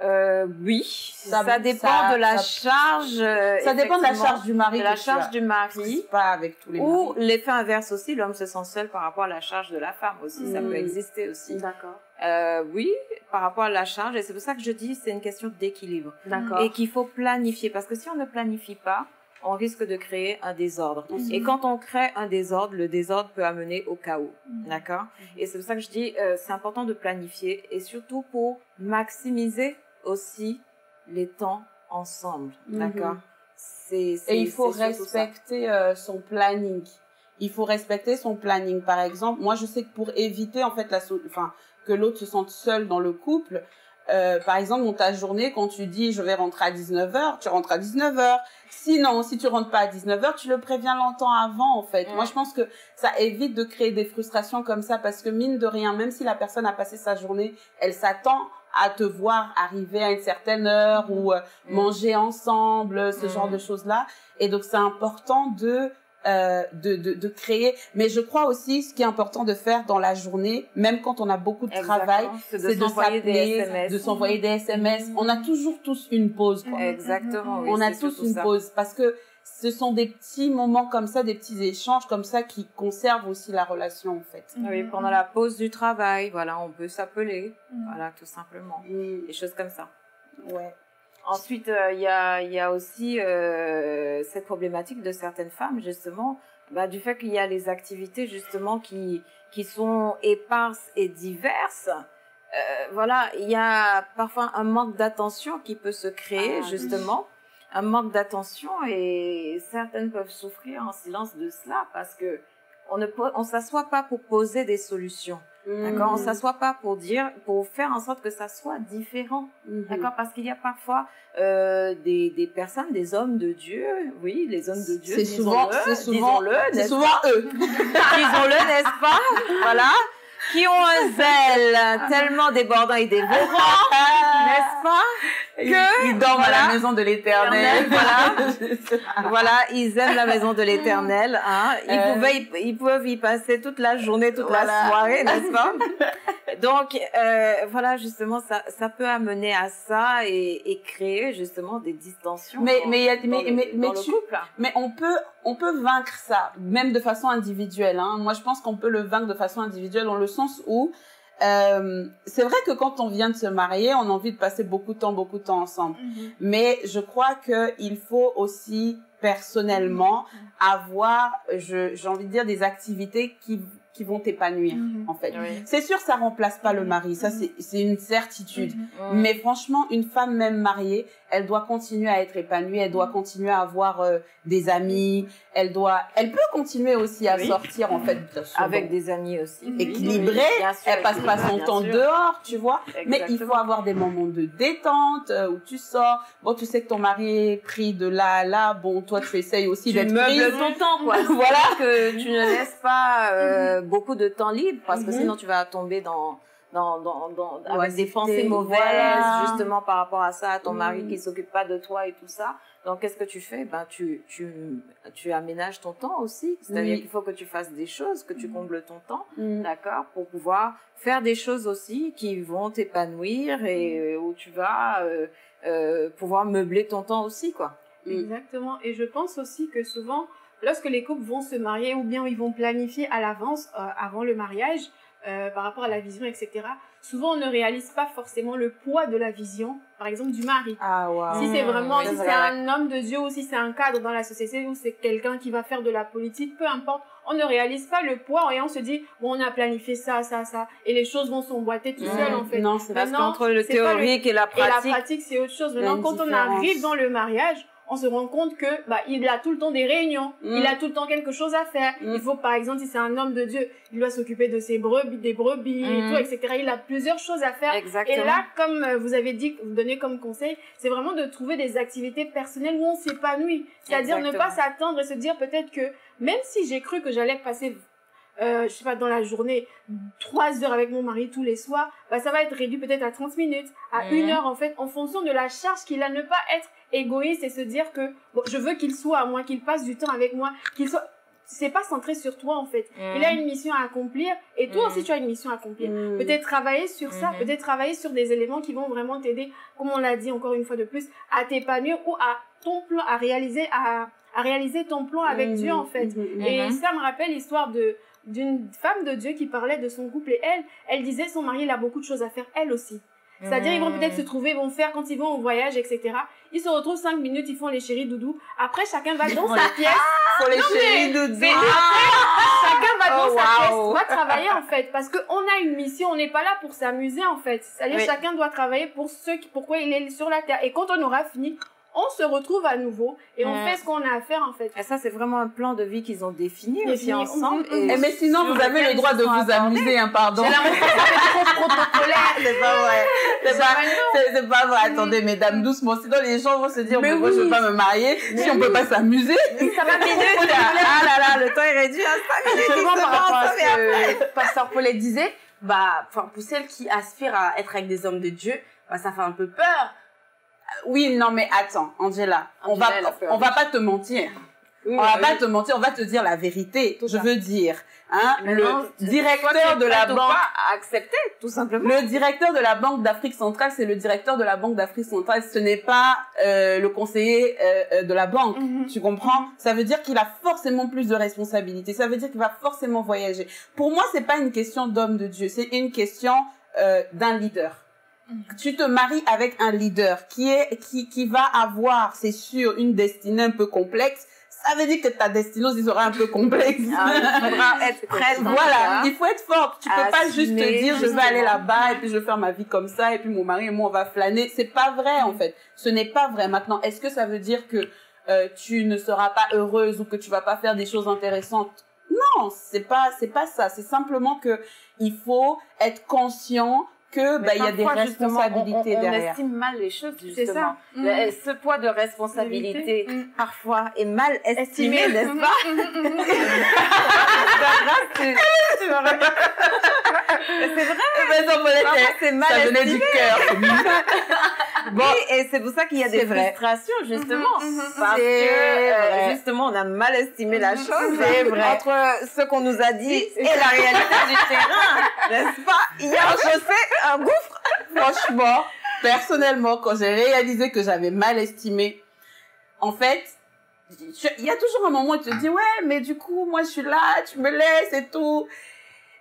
Euh, oui, Ça- ça, dépend ça- de la ça- charge. euh, Ça dépend de la charge du mari. de la charge du mari. pas avec tous les Ou l'effet inverse aussi, l'homme se sent seul par rapport à la charge de la femme aussi, ça peut exister aussi. D'accord. Euh, oui, par rapport à la charge, et c'est pour ça que je dis c'est une question d'équilibre D'accord. et qu'il faut planifier parce que si on ne planifie pas, on risque de créer un désordre. Et quand on crée un désordre, le désordre peut amener au chaos, d'accord Et c'est pour ça que je dis euh, c'est important de planifier et surtout pour maximiser aussi les temps ensemble, Mhm. d'accord Et il faut respecter euh, son planning. Il faut respecter son planning. Par exemple, moi, je sais que pour éviter en fait la, enfin, que l'autre se sente seul dans le couple, euh, par exemple, dans ta journée, quand tu dis je vais rentrer à 19h, tu rentres à 19h. Sinon, si tu rentres pas à 19h, tu le préviens longtemps avant, en fait. Mm. Moi, je pense que ça évite de créer des frustrations comme ça parce que mine de rien, même si la personne a passé sa journée, elle s'attend à te voir arriver à une certaine heure ou euh, Mm. manger ensemble, ce Mm. genre de choses-là. Et donc, c'est important de, euh, de, de, de créer. Mais je crois aussi, ce qui est important de faire dans la journée, même quand on a beaucoup de travail, Exactement, c'est c'est de de s'envoyer des s'appeler, SMS. de s'envoyer des SMS. On a toujours tous une pause, quoi. Exactement, oui, on a tous une ça. pause parce que ce sont des petits moments comme ça, des petits échanges comme ça qui conservent aussi la relation, en fait. Oui, pendant la pause du travail, voilà, on peut s'appeler, Mhm. voilà, tout simplement. Des choses comme ça. ouais. Ensuite, euh, il y, a, y a aussi euh, cette problématique de certaines femmes, justement, bah, du fait qu'il y a les activités, justement, qui, qui sont éparses et diverses. Euh, voilà, il y a parfois un manque d'attention qui peut se créer, Ah, oui. justement. Un manque d'attention et certaines peuvent souffrir en silence de cela parce que on ne on s'assoit pas pour poser des solutions. D'accord On Mm, s'assoit pas pour dire, pour faire en sorte que ça soit différent. mhm. D'accord Parce qu'il y a parfois euh, des, des personnes, des hommes de Dieu, oui, les hommes de Dieu, C'est souvent, c'est souvent, c'est n'est-ce souvent eux. disons-le, n'est-ce pas? Voilà. Qui ont un zèle tellement débordant et dévorant, n'est-ce pas? Que, ils dorment à la maison de l'éternel. Voilà. Voilà, ils aiment la maison de l'éternel. Hein. Ils, Euh. pouvaient ils peuvent y passer toute la journée, toute la soirée, n'est-ce pas Donc, euh, voilà, justement, ça, ça peut amener à ça et, et créer justement des distensions Mais- dans, mais dans mais- le, mais- tu- couple. Mais on peut, on peut vaincre ça, même de façon individuelle. Hein. Moi, je pense qu'on peut le vaincre de façon individuelle, dans le sens où euh, c'est vrai que quand on vient de se marier, on a envie de passer beaucoup de temps, beaucoup de temps ensemble. Mais je crois que il faut aussi personnellement avoir, je- j'ai envie de dire, des activités qui qui vont t'épanouir, en fait. Oui. C'est sûr, ça remplace pas le mari, ça c'est c'est une certitude. Mm. Mais franchement, une femme même mariée, elle doit continuer à être épanouie, elle doit continuer à avoir euh, des amis, elle doit, elle peut continuer aussi à Oui. sortir en fait Avec des amis aussi. oui. équilibré, Oui, bien sûr, elle passe pas son temps sûr. dehors, tu vois. Mais il faut avoir des moments de détente euh, où tu sors. Bon, tu sais que ton mari est pris de là à là. Bon, toi, tu essayes aussi tu d'être meubles prise. ton temps, quoi. Voilà. Que tu ne laisses pas euh, beaucoup de temps libre parce que Mhm. sinon tu vas tomber dans dans dans, dans avec des pensées mauvaises voilà. justement par rapport à ça, à ton mari Mhm. qui s'occupe pas de toi et tout ça. Donc, qu'est-ce que tu fais? Ben, tu, tu, tu aménages ton temps aussi. C'est-à-dire Oui. qu'il faut que tu fasses des choses, que tu combles ton temps, Mm. d'accord, pour pouvoir faire des choses aussi qui vont t'épanouir et euh, où tu vas euh, euh, pouvoir meubler ton temps aussi, quoi. Mm. Exactement. Et je pense aussi que souvent, lorsque les couples vont se marier ou bien ils vont planifier à l'avance, euh, avant le mariage, euh, par rapport à la vision, etc., souvent on ne réalise pas forcément le poids de la vision, par exemple, du mari. Ah, wow. Si c'est vraiment, si c'est un homme de Dieu ou si c'est un cadre dans la société ou c'est quelqu'un qui va faire de la politique, peu importe, on ne réalise pas le poids et on se dit, bon, on a planifié ça, ça, ça, et les choses vont s'emboîter tout Mhm. seul, en fait. Non, c'est Parce qu'entre le c'est pas le- théorique et la Et la pratique, pratique, c'est autre chose. Maintenant, quand on arrive dans le mariage, on se rend compte que bah, il a tout le temps des réunions, Mm. il a tout le temps quelque chose à faire. Mm. Il faut, par exemple, si c'est un homme de Dieu, il doit s'occuper de ses brebis, des brebis et Mm. tout, etc. Il a plusieurs choses à faire. exactement. Et là, comme euh, vous avez dit, vous donnez comme conseil, c'est vraiment de trouver des activités personnelles où on s'épanouit. C'est-à-dire ne pas s'attendre et se dire peut-être que même si j'ai cru que j'allais passer, euh, je sais pas, dans la journée, trois heures avec mon mari tous les soirs, bah, ça va être réduit peut-être à 30 minutes, à une heure en fait, en fonction de la charge qu'il a. Ne pas être égoïste et se dire que bon, je veux qu'il soit à moi, qu'il passe du temps avec moi, qu'il soit... C'est pas centré sur toi en fait. Il a une mission à accomplir et toi aussi tu as une mission à accomplir. Mm. Peut-être travailler sur ça, Mhm. peut-être travailler sur des éléments qui vont vraiment t'aider, comme on l'a dit encore une fois de plus, à t'épanouir ou à ton plan, à réaliser, à, à réaliser ton plan avec Mm. Dieu en fait. Mm. Et ça me rappelle l'histoire de d'une femme de Dieu qui parlait de son couple et elle, elle disait son mari il a beaucoup de choses à faire elle aussi. C'est-à-dire ils vont peut-être se trouver, ils vont faire quand ils vont au voyage, etc. Ils se retrouvent cinq minutes, ils font les chéris doudou. Après chacun va dans sa pièce. Faut les chéris c'est- Chacun va dans Oh, sa pièce, va travailler en fait, parce que on a une mission, on n'est pas là pour s'amuser en fait. C'est-à-dire Oui. chacun doit travailler pour ce qui, pourquoi il est sur la terre. Et quand on aura fini, on se retrouve à nouveau et on fait ce qu'on a à faire en fait. Et ça, c'est vraiment un plan de vie qu'ils ont défini, Défini. aussi ensemble. Mhm. Eh, mais sinon, vous avez le droit de vous amuser, hein, pardon. J'ai l'impression que fait trop protocolaire. C'est pas vrai. C'est pas, c'est, c'est pas vrai. Attendez, mesdames, doucement. Sinon, les gens vont se dire, Mais mais moi, je veux oui. pas me marier. si on peut pas s'amuser. Ça va minutes. Ah là là, le temps est réduit à 5 minutes. Justement, par rapport à ce que Pasteur Paulette disait, bah, enfin, pour celles qui aspirent à être avec des hommes de Dieu, bah, ça fait un peu peur. Oui, non, mais attends, Angela. on Angela, va, elle a peur. on va pas te mentir. Oui, on va pas te mentir, on va te dire la vérité. Tout je ça. veux dire, hein, le directeur de la banque, à accepter, tout simplement. le directeur de la banque d'Afrique centrale, c'est le directeur de la banque d'Afrique centrale. Ce n'est pas euh, le conseiller euh, euh, de la banque. Mhm. Tu comprends? Ça veut dire qu'il a forcément plus de responsabilités. Ça veut dire qu'il va forcément voyager. Pour moi, c'est pas une question d'homme de Dieu. C'est une question euh, d'un leader. Tu te maries avec un leader qui est qui qui va avoir, c'est sûr, une destinée un peu complexe. Ça veut dire que ta destinée aussi sera un peu complexe. Ah, il faudra être prête. en tout Voilà, il faut être forte. Tu peux pas juste te dire je vais aller là-bas et puis je vais faire ma vie comme ça et puis mon mari et moi on va flâner. C'est pas vrai en fait. Ce n'est pas vrai. Maintenant, est-ce que ça veut dire que euh, tu ne seras pas heureuse ou que tu vas pas faire des choses intéressantes? Non, c'est pas c'est pas ça. C'est simplement que il faut être conscient que Mais bah il y a des responsabilités on, on, on derrière. estime mal les choses, justement. ça. Le- Ce poids de responsabilité, Mm. parfois, est mal estimé, Estimé. n'est-ce pas? C'est vrai, Mais non, Paulette, parfois, eh, c'est mal ça estimé. du cœur. Bon, et c'est pour ça qu'il y a des frustrations, justement. Mhm. Parce que, C'est euh, justement, on a mal estimé la chose. C'est vrai. Entre ce qu'on nous a dit et la réalité du terrain, n'est-ce pas? Il y a un gouffre. Franchement, personnellement, quand j'ai réalisé que j'avais mal estimé, en fait, il y a toujours un moment où tu te dis, ouais, mais du coup, moi, je suis là, tu me laisses et tout.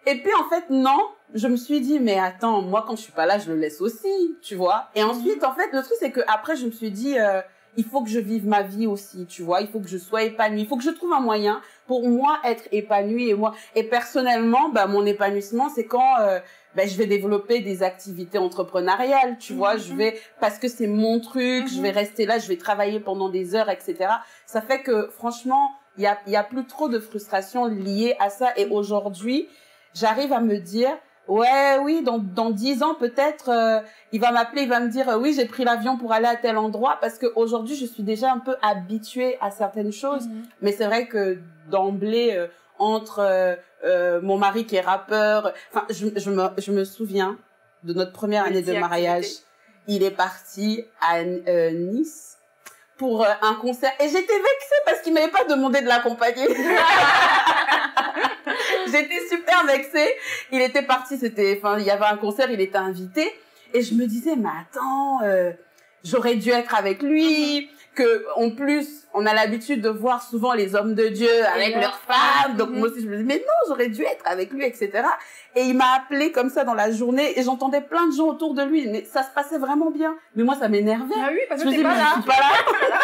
Et puis, en fait, non, je me suis dit, mais attends, moi, quand je suis pas là, je le laisse aussi, tu vois. Et ensuite, en fait, le truc, c'est que après, je me suis dit, euh, il faut que je vive ma vie aussi, tu vois. Il faut que je sois épanouie. Il faut que je trouve un moyen pour moi être épanouie et moi. Et personnellement, bah, mon épanouissement, c'est quand, euh, ben, je vais développer des activités entrepreneuriales, tu vois, je vais, parce que c'est mon truc, je vais rester là, je vais travailler pendant des heures, etc. Ça fait que, franchement, il y a, il y a plus trop de frustration liée à ça. Et aujourd'hui, j'arrive à me dire, ouais, oui, dans, dans dix ans, peut-être, euh, il va m'appeler, il va me dire, euh, oui, j'ai pris l'avion pour aller à tel endroit, parce que aujourd'hui, je suis déjà un peu habituée à certaines choses. Mais c'est vrai que d'emblée, euh, entre euh, euh, mon mari qui est rappeur, enfin, je, je, me, je me souviens de notre première année de mariage. Il est parti à euh, Nice pour un concert et j'étais vexée parce qu'il m'avait pas demandé de l'accompagner. j'étais super vexée. Il était parti, c'était, enfin, il y avait un concert, il était invité et je me disais, mais attends, euh, j'aurais dû être avec lui. Que en plus, on a l'habitude de voir souvent les hommes de Dieu avec leurs femmes. Donc moi aussi, je me dis, mais non, j'aurais dû être avec lui, etc. Et il m'a appelé comme ça dans la journée et j'entendais plein de gens autour de lui. Mais ça se passait vraiment bien. Mais moi, ça m'énervait. Ah oui, parce Je que me t'es dis, pas mais là. je suis pas là.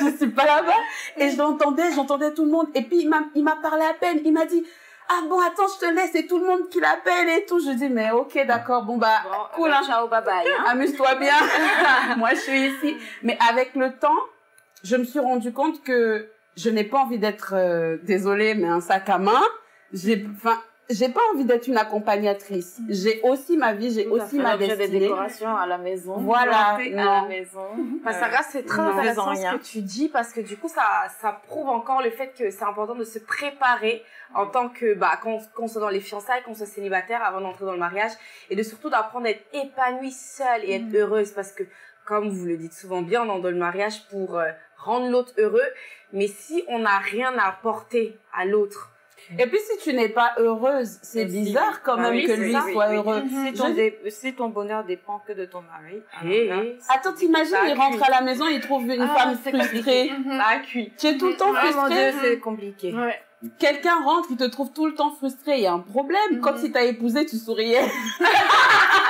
je suis pas là-bas. Et je l'entendais, j'entendais tout le monde. Et puis, il m'a, il m'a parlé à peine. Il m'a dit, ah bon, attends, je te laisse. C'est tout le monde qui l'appelle et tout. Je dis, mais ok, d'accord. Bon, bah, cool, hein. Ciao, bye bye. hein. Amuse-toi bien. Moi, je suis ici. Mais avec le temps, je me suis rendu compte que je n'ai pas envie d'être, euh, désolée, mais un sac à main. J'ai, enfin, j'ai pas envie d'être une accompagnatrice. J'ai aussi ma vie, j'ai aussi ma L'objet des destinée. décorations à la maison. Voilà, non. à la maison. Bah, Sarah, c'est très ne intéressant ce que tu dis parce que du coup, ça, ça prouve encore le fait que c'est important de se préparer en tant que, bah, qu'on qu'on soit dans les fiançailles, qu'on soit célibataire avant d'entrer dans le mariage et de surtout d'apprendre à être épanouie seule et être heureuse parce que, comme vous le dites souvent bien, on est dans le mariage pour euh, rendre l'autre heureux. Mais si on n'a rien à apporter à l'autre, Et puis, si tu n'es pas heureuse, c'est Aussi. bizarre quand Bah même oui, que lui ça. soit Oui, oui. heureux. Si ton, dé- si ton bonheur dépend que de ton mari, là, hé, Attends, t'imagines, il cuit. rentre à la maison, il trouve une Ah, femme c'est frustrée. ça a cuit. Tu es tout le temps Oh mon frustrée. Dieu, c'est compliqué. Ouais. Quelqu'un rentre, il te trouve tout le temps frustré. Il y a un problème. Quand Mhm. il t'a épousé, tu souriais.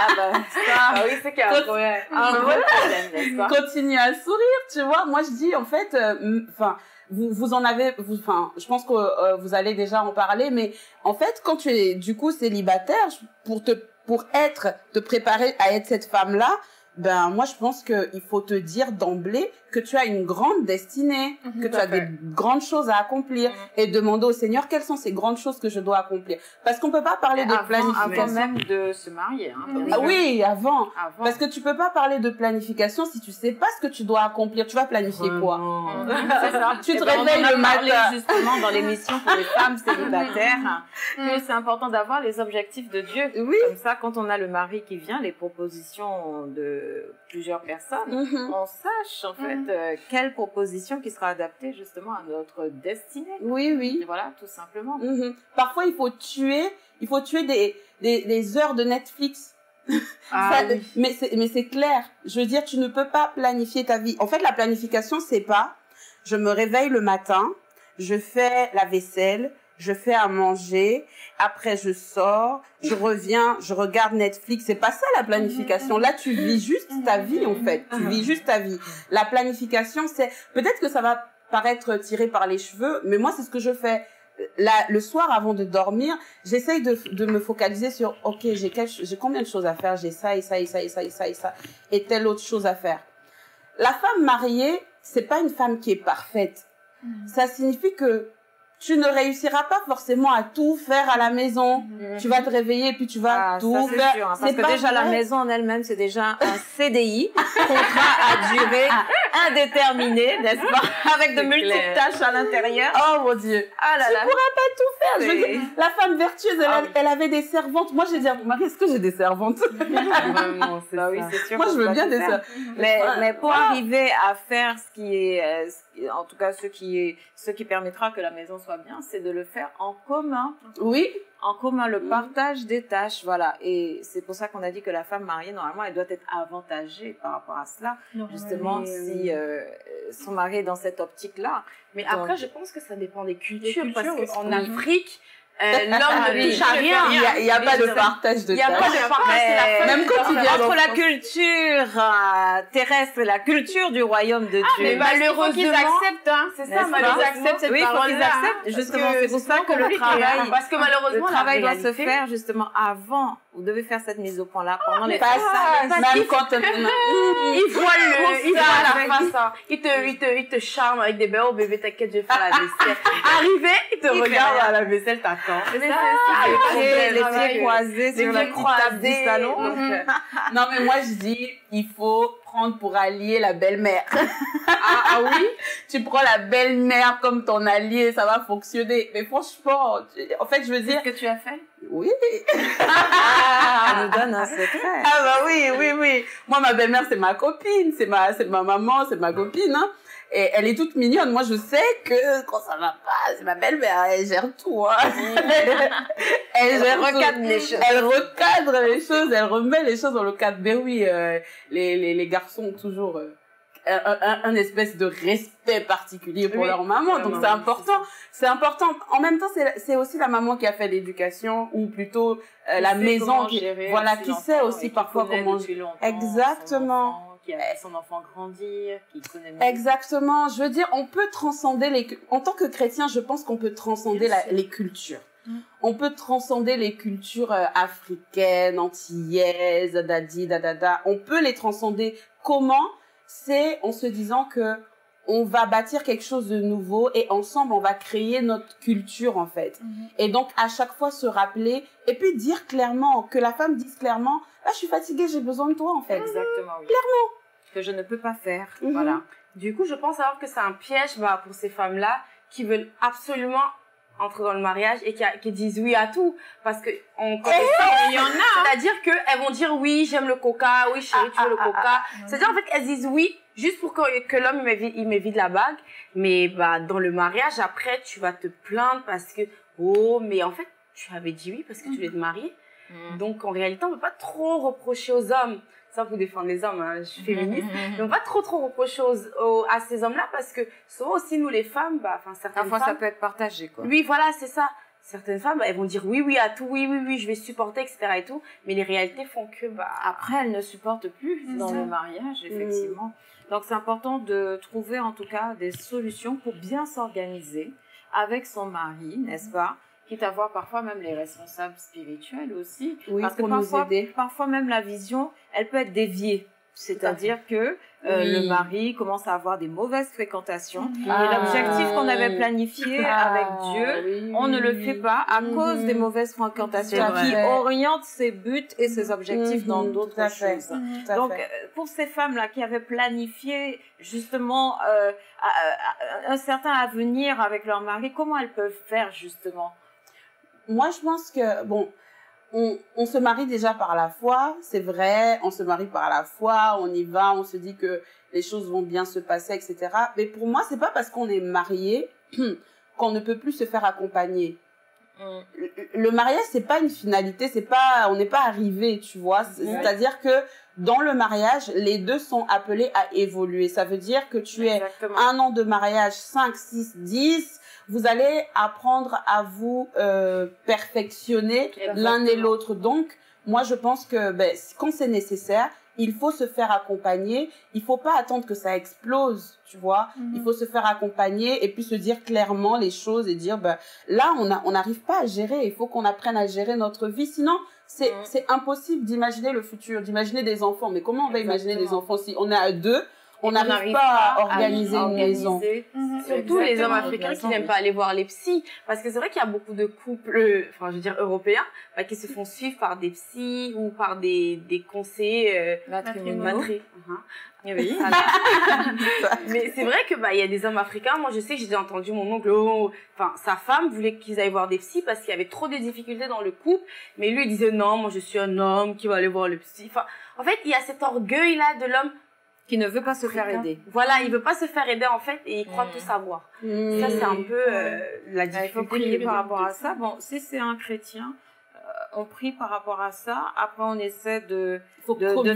Ah bah, ça, Ah oui, c'est qu'il y a un problème. un gros problème, n'est-ce pas? Continue à sourire, tu vois. Moi, je dis, en fait, euh, m- enfin, vous, vous en avez, vous- enfin, je pense que euh, vous allez déjà en parler, mais en fait, quand tu es du coup célibataire, pour te, pour être, te préparer à être cette femme-là, ben moi, je pense que il faut te dire d'emblée que tu as une grande destinée, que tu as des grandes choses à accomplir, Mhm. et demander au Seigneur quelles sont ces grandes choses que je dois accomplir. Parce qu'on peut pas parler de avant, planification. avant même de se marier. Hein, Mhm. Ah oui, avant. Avant. Parce que tu peux pas parler de planification si tu sais pas ce que tu dois accomplir. Tu vas planifier quoi? Ça. Tu te ben, réveilles le matin. justement dans l'émission pour les femmes célibataires que c'est important d'avoir les objectifs de Dieu. Oui. Comme ça, quand on a le mari qui vient, les propositions de plusieurs personnes, Mhm. on sache en fait euh, quelle proposition qui sera adaptée justement à notre destinée. Oui, Et oui. voilà, tout simplement. Mhm. Parfois, il faut tuer, il faut tuer des, des, des heures de Netflix. Ah Ça- oui. Mais c'est, mais c'est clair. Je veux dire, tu ne peux pas planifier ta vie. En fait, la planification, c'est pas, je me réveille le matin, je fais la vaisselle, je fais à manger, après je sors, je reviens, je regarde Netflix. C'est pas ça la planification. Là, tu vis juste ta vie, en fait. Tu vis juste ta vie. La planification, c'est, peut-être que ça va paraître tiré par les cheveux, mais moi, c'est ce que je fais. Là, le soir, avant de dormir, j'essaye de, de me focaliser sur, ok, j'ai j'ai combien de choses à faire, j'ai ça et ça et ça et ça et ça et ça et telle autre chose à faire. La femme mariée, c'est pas une femme qui est parfaite. Ça signifie que tu ne réussiras pas forcément à tout faire à la maison. Tu vas te réveiller et puis tu vas Ah, tout ça, c'est faire. sûr, hein, parce que déjà la maison en elle-même c'est déjà un CDI, contrat à durée indéterminée, n'est-ce pas, avec de multiples clair. tâches à l'intérieur. Oh mon dieu. Ah là tu là. pourras pas tout faire. Je veux C'est- dire, la femme vertueuse, elle, Ah oui. elle avait des servantes. Moi, j'ai dit à mon mari, est-ce que j'ai des servantes? Vraiment, c'est Bah oui, c'est sûr. Moi, je veux bien des servantes. Mais, pour arriver à faire ce qui est, euh, en tout cas ce qui est, ce qui permettra que la maison soit bien, c'est de le faire en commun. Oui. En commun, le Mhm. partage des tâches, voilà. Et c'est pour ça qu'on a dit que la femme mariée, normalement, elle doit être avantagée par rapport à cela. Justement, oui, si oui. euh, son mari est dans cette optique-là. Mais Donc- après, je pense que ça dépend des cultures, cultures parce qu'en. Afrique, euh, l'homme Ah ne oui. touche à rien. Il y a, pas de partage de Il y a pas de partage, Même quand il Entre la culture euh, terrestre et la culture du royaume de Dieu. mais faut qu'ils malheureusement- acceptent, hein. C'est ça, malheureusement. Ils acceptent cette oui, il faut qu'ils hein. acceptent. Justement, Parce que c'est pour ça que le compliqué, travail, hein. Parce que le malheureusement, la travail doit se faire justement avant. Vous devez faire cette mise au point là pendant les Pas fêtes. ça, même quand on... Il voit le, il voit la face, hein. Il te, il te, il te charme avec des oh bébé, t'inquiète, je vais faire la vaisselle. Arrivé, il te Il fait regarde rien. à la vaisselle, ça, Ah, les le pieds, les travail, pieds croisés sur la table du salon. donc, euh, Non, mais moi, je dis, il faut prendre pour allié la belle-mère. Ah, ah oui? tu prends la belle-mère comme ton allié, ça va fonctionner. Mais franchement, tu- en fait, je veux dire, que tu as fait? Oui. Ça nous donne un secret. Ah bah oui, oui, oui. Moi, ma belle-mère, c'est ma copine, c'est ma, c'est ma maman, c'est ma copine. Hein. Et elle est toute mignonne. Moi, je sais que quand ça va pas, c'est ma belle-mère, elle gère tout. Hein. elle gère tout. recadre les choses. Elle recadre les choses, elle remet les choses dans le cadre. Ben oui, euh, les, les, les garçons ont toujours euh, un, un, un espèce de respect particulier pour Oui, leur maman. leur Donc c'est important. C'est important. En même temps, c'est c'est aussi la maman qui a fait l'éducation ou plutôt euh, la maison qui, voilà, qui sait aussi parfois comment. Exactement. Qui a son enfant grandir, qui connaît mieux. Exactement. Je veux dire, on peut transcender les. En tant que chrétien, je pense qu'on peut transcender la- les cultures. Mm. On peut transcender les cultures euh, africaines, antillaises, dadi, dadada. On peut les transcender. Comment? C'est en se disant que on va bâtir quelque chose de nouveau et ensemble on va créer notre culture en fait. Et donc à chaque fois se rappeler et puis dire clairement que la femme dise clairement là je suis fatiguée j'ai besoin de toi en fait. Exactement, oui. Clairement. Que je ne peux pas faire. Mhm. Voilà. Du coup, je pense alors que c'est un piège bah, pour ces femmes-là qui veulent absolument entrer dans le mariage et qui, a- qui disent oui à tout. Parce que on connaît ça, il y en a. C'est-à-dire qu'elles vont dire oui, j'aime le coca, oui, chérie, tu veux le coca. C'est-à-dire, en fait, elles disent oui juste pour que, que l'homme il m'évite- la bague. Mais bah, dans le mariage, après, tu vas te plaindre parce que, oh, mais en fait, tu avais dit oui parce que tu voulais te marier. Mhm. Donc, en réalité, on ne peut pas trop reprocher aux hommes. Ça, vous défendre les hommes, hein, je suis féministe. Mhm. Mais on va pas trop trop reprocher aux, aux- à ces hommes-là parce que souvent aussi nous les femmes, bah, enfin certaines Parfois, ça peut être partagé, quoi. oui voilà c'est ça. Certaines femmes, bah, elles vont dire oui oui à tout, oui oui oui, je vais supporter etc et tout, mais les réalités font que bah Après, elle ne supporte plus dans ça. le mariage, effectivement. Donc, c'est important de trouver, en tout cas, des solutions pour bien s'organiser avec son mari, n'est-ce pas? Quitte à voir parfois même les responsables spirituels aussi. Oui, Parce que parfois, même la vision, elle peut être déviée. C'est-à-dire que euh, Oui. le mari commence à avoir des mauvaises fréquentations. Ah. Et l'objectif qu'on avait planifié avec Dieu, on ne le fait pas à Mhm. cause des mauvaises fréquentations qui orientent ses buts et ses objectifs dans d'autres choses. Tout Donc, euh, pour ces femmes-là qui avaient planifié justement euh, un certain avenir avec leur mari, comment elles peuvent faire justement Moi, je pense que, bon, on, on se marie déjà par la foi, c'est vrai, on se marie par la foi, on y va, on se dit que les choses vont bien se passer, etc. Mais pour moi, c'est pas parce qu'on est marié qu'on ne peut plus se faire accompagner. Le- Le mariage, c'est pas une finalité, c'est pas, on n'est pas arrivé, tu vois. C'est-à-dire que dans le mariage, les deux sont appelés à évoluer. Ça veut dire que tu es un an de mariage, 5, 6, 10, vous allez apprendre à vous euh, perfectionner l'un et l'autre. Donc, moi, je pense que ben, quand c'est nécessaire, il faut se faire accompagner. Il faut pas attendre que ça explose, tu vois. Mhm. Il faut se faire accompagner et puis se dire clairement les choses et dire, ben, là, on a- on n'arrive pas à gérer. Il faut qu'on apprenne à gérer notre vie. Sinon, c'est Mhm. impossible d'imaginer le futur, d'imaginer des enfants. Mais comment on va imaginer des enfants si on est à deux on n'arrive pas à organiser une maison. Mhm. surtout les hommes africains qui n'aiment pas aller voir les psys parce que c'est vrai qu'il y a beaucoup de couples euh, enfin je veux dire européens bah, qui se font suivre par des psys ou par des des conseillers euh, Matrimoniaux. matri- Mhm. Oui. Mais c'est vrai que bah il y a des hommes africains. Moi je sais que j'ai entendu mon oncle, oh, enfin sa femme voulait qu'ils aillent voir des psys parce qu'il y avait trop de difficultés dans le couple. Mais lui il disait non, moi je suis un homme qui va aller voir le psy. Enfin, en fait il y a cet orgueil là de l'homme. Qui ne veut pas se faire aider. Voilà, il veut pas se faire aider en fait et il croit tout savoir. Mmh. Ça c'est un peu euh, la Il faut difficulté. prier par rapport à ça. Bon, si c'est un chrétien, euh, on prie par rapport à ça. Après, on essaie de,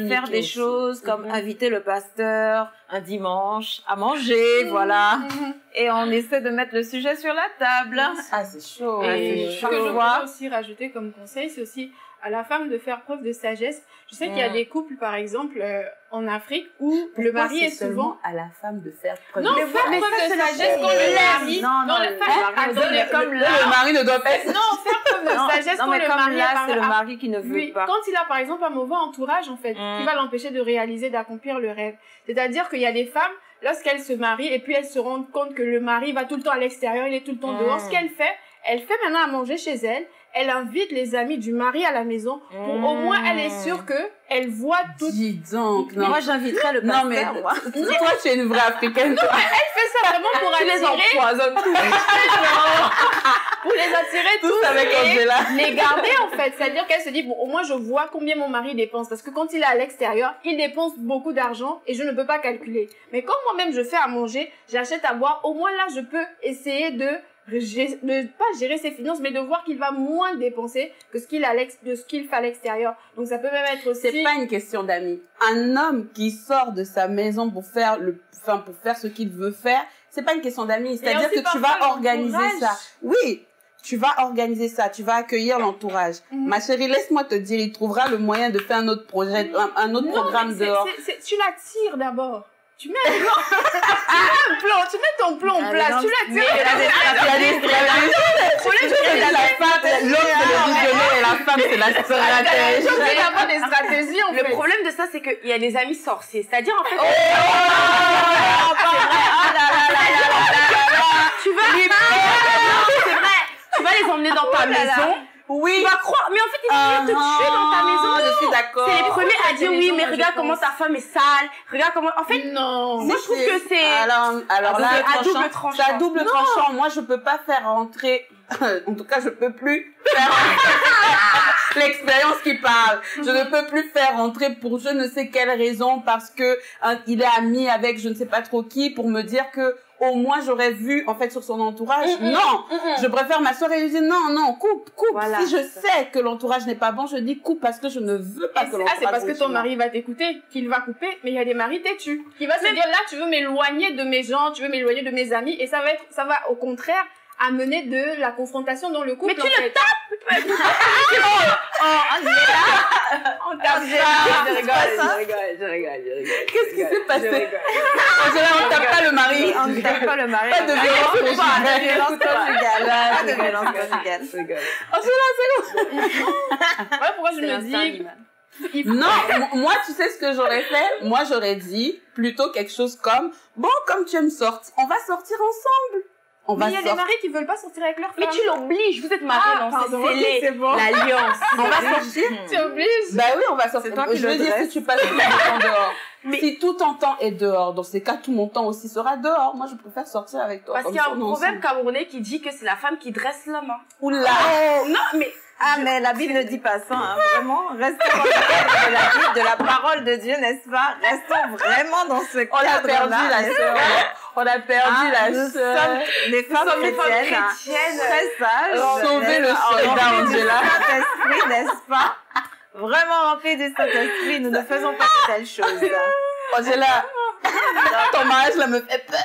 faire des aussi. choses comme Mhm. inviter le pasteur un dimanche à manger, voilà. Mhm. Et on essaie de mettre le sujet sur la table. Ah, c'est chaud. Et c'est ce que je chaud. voudrais aussi rajouter comme conseil, c'est aussi à la femme de faire preuve de sagesse. Je sais qu'il y a Mm. des couples, par exemple, euh, en Afrique, où le mari est souvent... à la femme de faire preuve Non, de faire preuve de sagesse quand le mari... Non, non, le le mari, comme le- mari ne doit pas être... Non, faire preuve de Non, sagesse non, quand mais le mari c'est le mari qui ne veut pas. quand il a par exemple un mauvais entourage en fait, Mm. qui va l'empêcher de réaliser, d'accomplir le rêve. C'est-à-dire qu'il y a des femmes, lorsqu'elles se marient et puis elles se rendent compte que le mari va tout le temps à l'extérieur, il est tout le temps Mm. dehors, ce qu'elle fait, elle fait maintenant à manger chez elle, elle invite les amis du mari à la maison pour au moins elle est sûre que elle voit tout. Dis donc, non. Moi, j'inviterais le non, pasteur, mais moi. toi, tu es une vraie africaine, toi. Elle fait ça vraiment pour les attirer, tous. pour les attirer tous. Tous avec et Angela. les garder en fait. C'est-à-dire qu'elle se dit, bon, au moins je vois combien mon mari dépense. Parce que quand il est à l'extérieur, il dépense beaucoup d'argent et je ne peux pas calculer. Mais quand moi-même je fais à manger, j'achète à boire, au moins là je peux essayer de de pas gérer ses finances, mais de voir qu'il va moins dépenser que ce qu'il a de ce qu'il fait à l'extérieur. Donc ça peut même être aussi. C'est pas une question d'amis. Un homme qui sort de sa maison pour faire le, enfin, pour faire ce qu'il veut faire, c'est pas une question d'amis. C'est-à-dire que tu vas organiser ça. Oui. Tu vas organiser ça, tu vas accueillir l'entourage. Mhm. Ma chérie, laisse-moi te dire, il trouvera le moyen de faire un autre projet, un, un autre Non, programme dehors. tu la tires d'abord. Tu mets un plan. tu mets un plan. Tu mets ton plan en Ah, place. Tu la mais tires. il y a des stratégies. Il y a la femme, l'homme c'est le visionnaire et la femme c'est la stratège. Tu dois avoir des stratégies en Le fait. problème de ça, c'est qu'il y a des amis sorciers. C'est-à-dire, en fait, tu vas les emmener dans ta maison. Oui. Tu vas croire, mais en fait, ils vont venir te tuer dans ta maison. Je suis d'accord. C'est les premiers à dire oui, mais regarde comment ta femme est sale. Regarde comment, en fait, Non. moi, je trouve que c'est, Alors, alors là, à double tranchant. C'est à double tranchant. Moi, je peux pas faire rentrer, en tout cas, je peux plus faire rentrer l'expérience qui parle. Je ne peux plus faire rentrer pour je ne sais quelle raison parce que hein, il est ami avec je ne sais pas trop qui pour me dire que au moins j'aurais vu en fait sur son entourage. Non, je préfère m'asseoir et lui dire non, non, coupe, coupe. Voilà, si je sais que l'entourage n'est pas bon, je dis coupe parce que je ne veux pas Ah, que c'est- l'entourage ah, c'est parce que ton mari va t'écouter qu'il va couper, mais il y a des maris têtus. Qui va se dire là tu veux m'éloigner de mes gens, tu veux m'éloigner de mes amis et ça va être ça va au contraire amener de la confrontation dans le couple. Mais tu en le fait. on tape Je rigole, je rigole, je rigole, je rigole. Qu'est-ce qui s'est passé Angela, on tape pas le mari. On ne tape pas le mari. Pas de violence Pas de violence conjugale. Pas de violence conjugale. Je rigole. Voilà pourquoi je me dis Non, mo- moi, tu sais ce que j'aurais fait? Moi, j'aurais dit plutôt quelque chose comme bon, comme tu aimes sortir, on va sortir ensemble. On Mais va il y a des sortir. maris qui veulent pas sortir avec leur femme. Mais tu l'obliges, vous êtes mariés, Ah, non, c'est scellé. c'est bon. L'alliance. On va sortir. Tu obliges. Bah oui, on va sortir. C'est toi qui Je veux dire, si tu passes tout ton temps dehors. Si tout ton temps est dehors, dans ces cas, tout mon temps aussi sera dehors. Moi, je préfère sortir avec toi. Parce qu'il y a un proverbe camerounais qui dit que c'est la femme qui dresse l'homme. hein. Oula. Non, mais Ah, mais la Bible ne dit pas ça, hein, vraiment. Restons dans de la Bible, de la parole de Dieu, n'est-ce pas? Restons vraiment dans ce On a perdu cadre-là, la sœur. On a perdu Ah, la nous sœur. sommes femmes sommes des femmes chrétiennes, très sages. Le soldat, Angela. Saint-Esprit, n'est-ce pas? Vraiment remplis du Saint-Esprit, nous ne faisons pas de telles choses. Angela, ton mariage là me fait peur.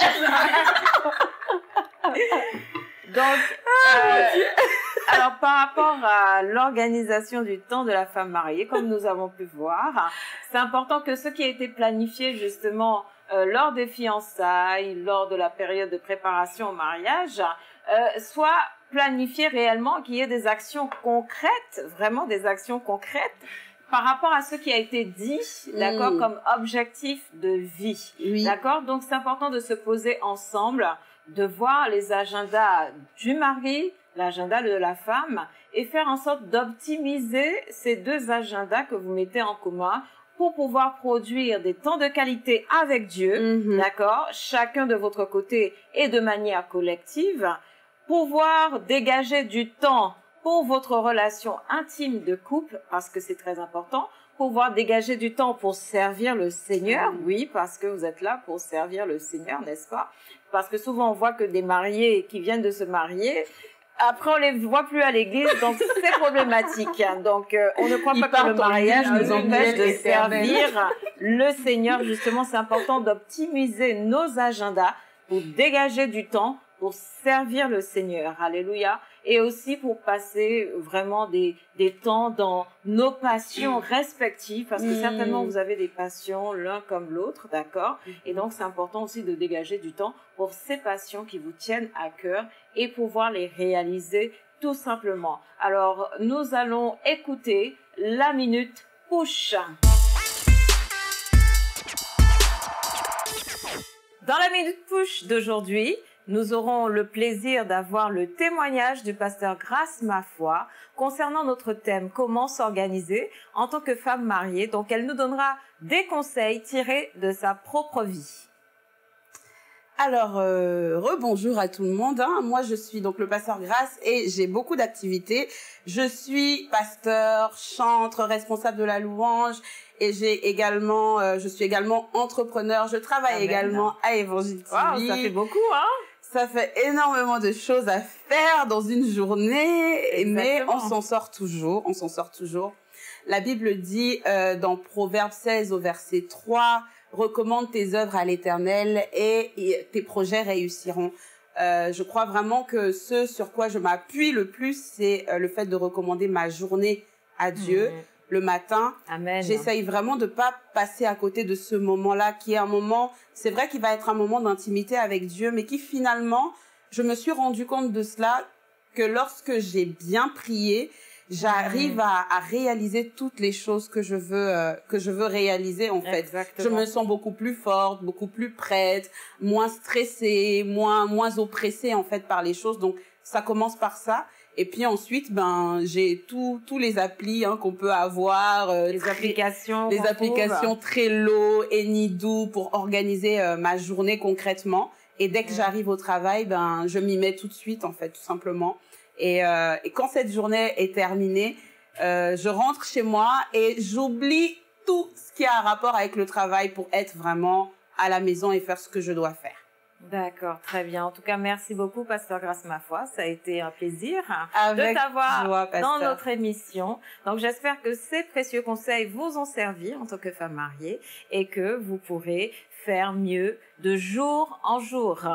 Donc, euh, alors par rapport à l'organisation du temps de la femme mariée, comme nous avons pu voir, c'est important que ce qui a été planifié justement euh, lors des fiançailles, lors de la période de préparation au mariage, euh, soit planifié réellement, qu'il y ait des actions concrètes, vraiment des actions concrètes par rapport à ce qui a été dit, d'accord, Mm. comme objectif de vie. Oui. D'accord? Donc c'est important de se poser ensemble, de voir les agendas du mari, l'agenda de la femme et faire en sorte d'optimiser ces deux agendas que vous mettez en commun pour pouvoir produire des temps de qualité avec Dieu, Mhm. d'accord Chacun de votre côté et de manière collective, pouvoir dégager du temps pour votre relation intime de couple, parce que c'est très important, pouvoir dégager du temps pour servir le Seigneur, oui, parce que vous êtes là pour servir le Seigneur, n'est-ce pas? Parce que souvent on voit que des mariés qui viennent de se marier, après on les voit plus à l'église, donc c'est problématique. hein. Donc euh, on ne croit pas que le mariage nous empêche de servir le Seigneur. Justement, c'est important d'optimiser nos agendas pour dégager du temps pour servir le Seigneur. Alléluia. Et aussi pour passer vraiment des, des temps dans nos passions respectives, parce que Mm. certainement vous avez des passions l'un comme l'autre, d'accord? Et donc c'est important aussi de dégager du temps pour ces passions qui vous tiennent à cœur et pouvoir les réaliser tout simplement. Alors nous allons écouter la minute push. Dans la minute push d'aujourd'hui, nous aurons le plaisir d'avoir le témoignage du pasteur Grâce Ma Foi concernant notre thème comment s'organiser en tant que femme mariée. Donc elle nous donnera des conseils tirés de sa propre vie. Alors, euh, rebonjour à tout le monde. hein. Moi, je suis donc le pasteur Grâce et j'ai beaucoup d'activités. Je suis pasteur, chantre, responsable de la louange et j'ai également, euh, je suis également entrepreneur. Je travaille également à Évangile TV. Waouh, ça fait beaucoup, hein Ça fait énormément de choses à faire dans une journée, mais on s'en sort toujours, on s'en sort toujours. La Bible dit euh, dans Proverbe 16 au verset 3, recommande tes œuvres à l'Éternel et, et tes projets réussiront. Euh, je crois vraiment que ce sur quoi je m'appuie le plus, c'est euh, le fait de recommander ma journée à Dieu Mhm. Le matin. J'essaye vraiment de pas passer à côté de ce moment-là, qui est un moment, c'est vrai qu'il va être un moment d'intimité avec Dieu, mais qui finalement, je me suis rendu compte de cela, que lorsque j'ai bien prié, j'arrive à, à réaliser toutes les choses que je veux, euh, que je veux réaliser, en fait. Exactement. Je me sens beaucoup plus forte, beaucoup plus prête, moins stressée, moins, moins oppressée, en fait, par les choses. Donc, ça commence par ça. Et puis ensuite, ben, j'ai tous tous les applis hein, qu'on peut avoir, euh, les très- applications. les applications Trello, Anydo pour organiser euh, ma journée concrètement. Et dès que j'arrive au travail, ben je m'y mets tout de suite en fait, tout simplement. Et, euh, et quand cette journée est terminée, euh, je rentre chez moi et j'oublie tout ce qui a un rapport avec le travail pour être vraiment à la maison et faire ce que je dois faire. D'accord, très bien. En tout cas, merci beaucoup, Pasteur Grâce Ma Foi. Ça a été un plaisir Avec de t'avoir joie, dans notre émission. Donc, j'espère que ces précieux conseils vous ont servi en tant que femme mariée et que vous pourrez faire mieux de jour en jour.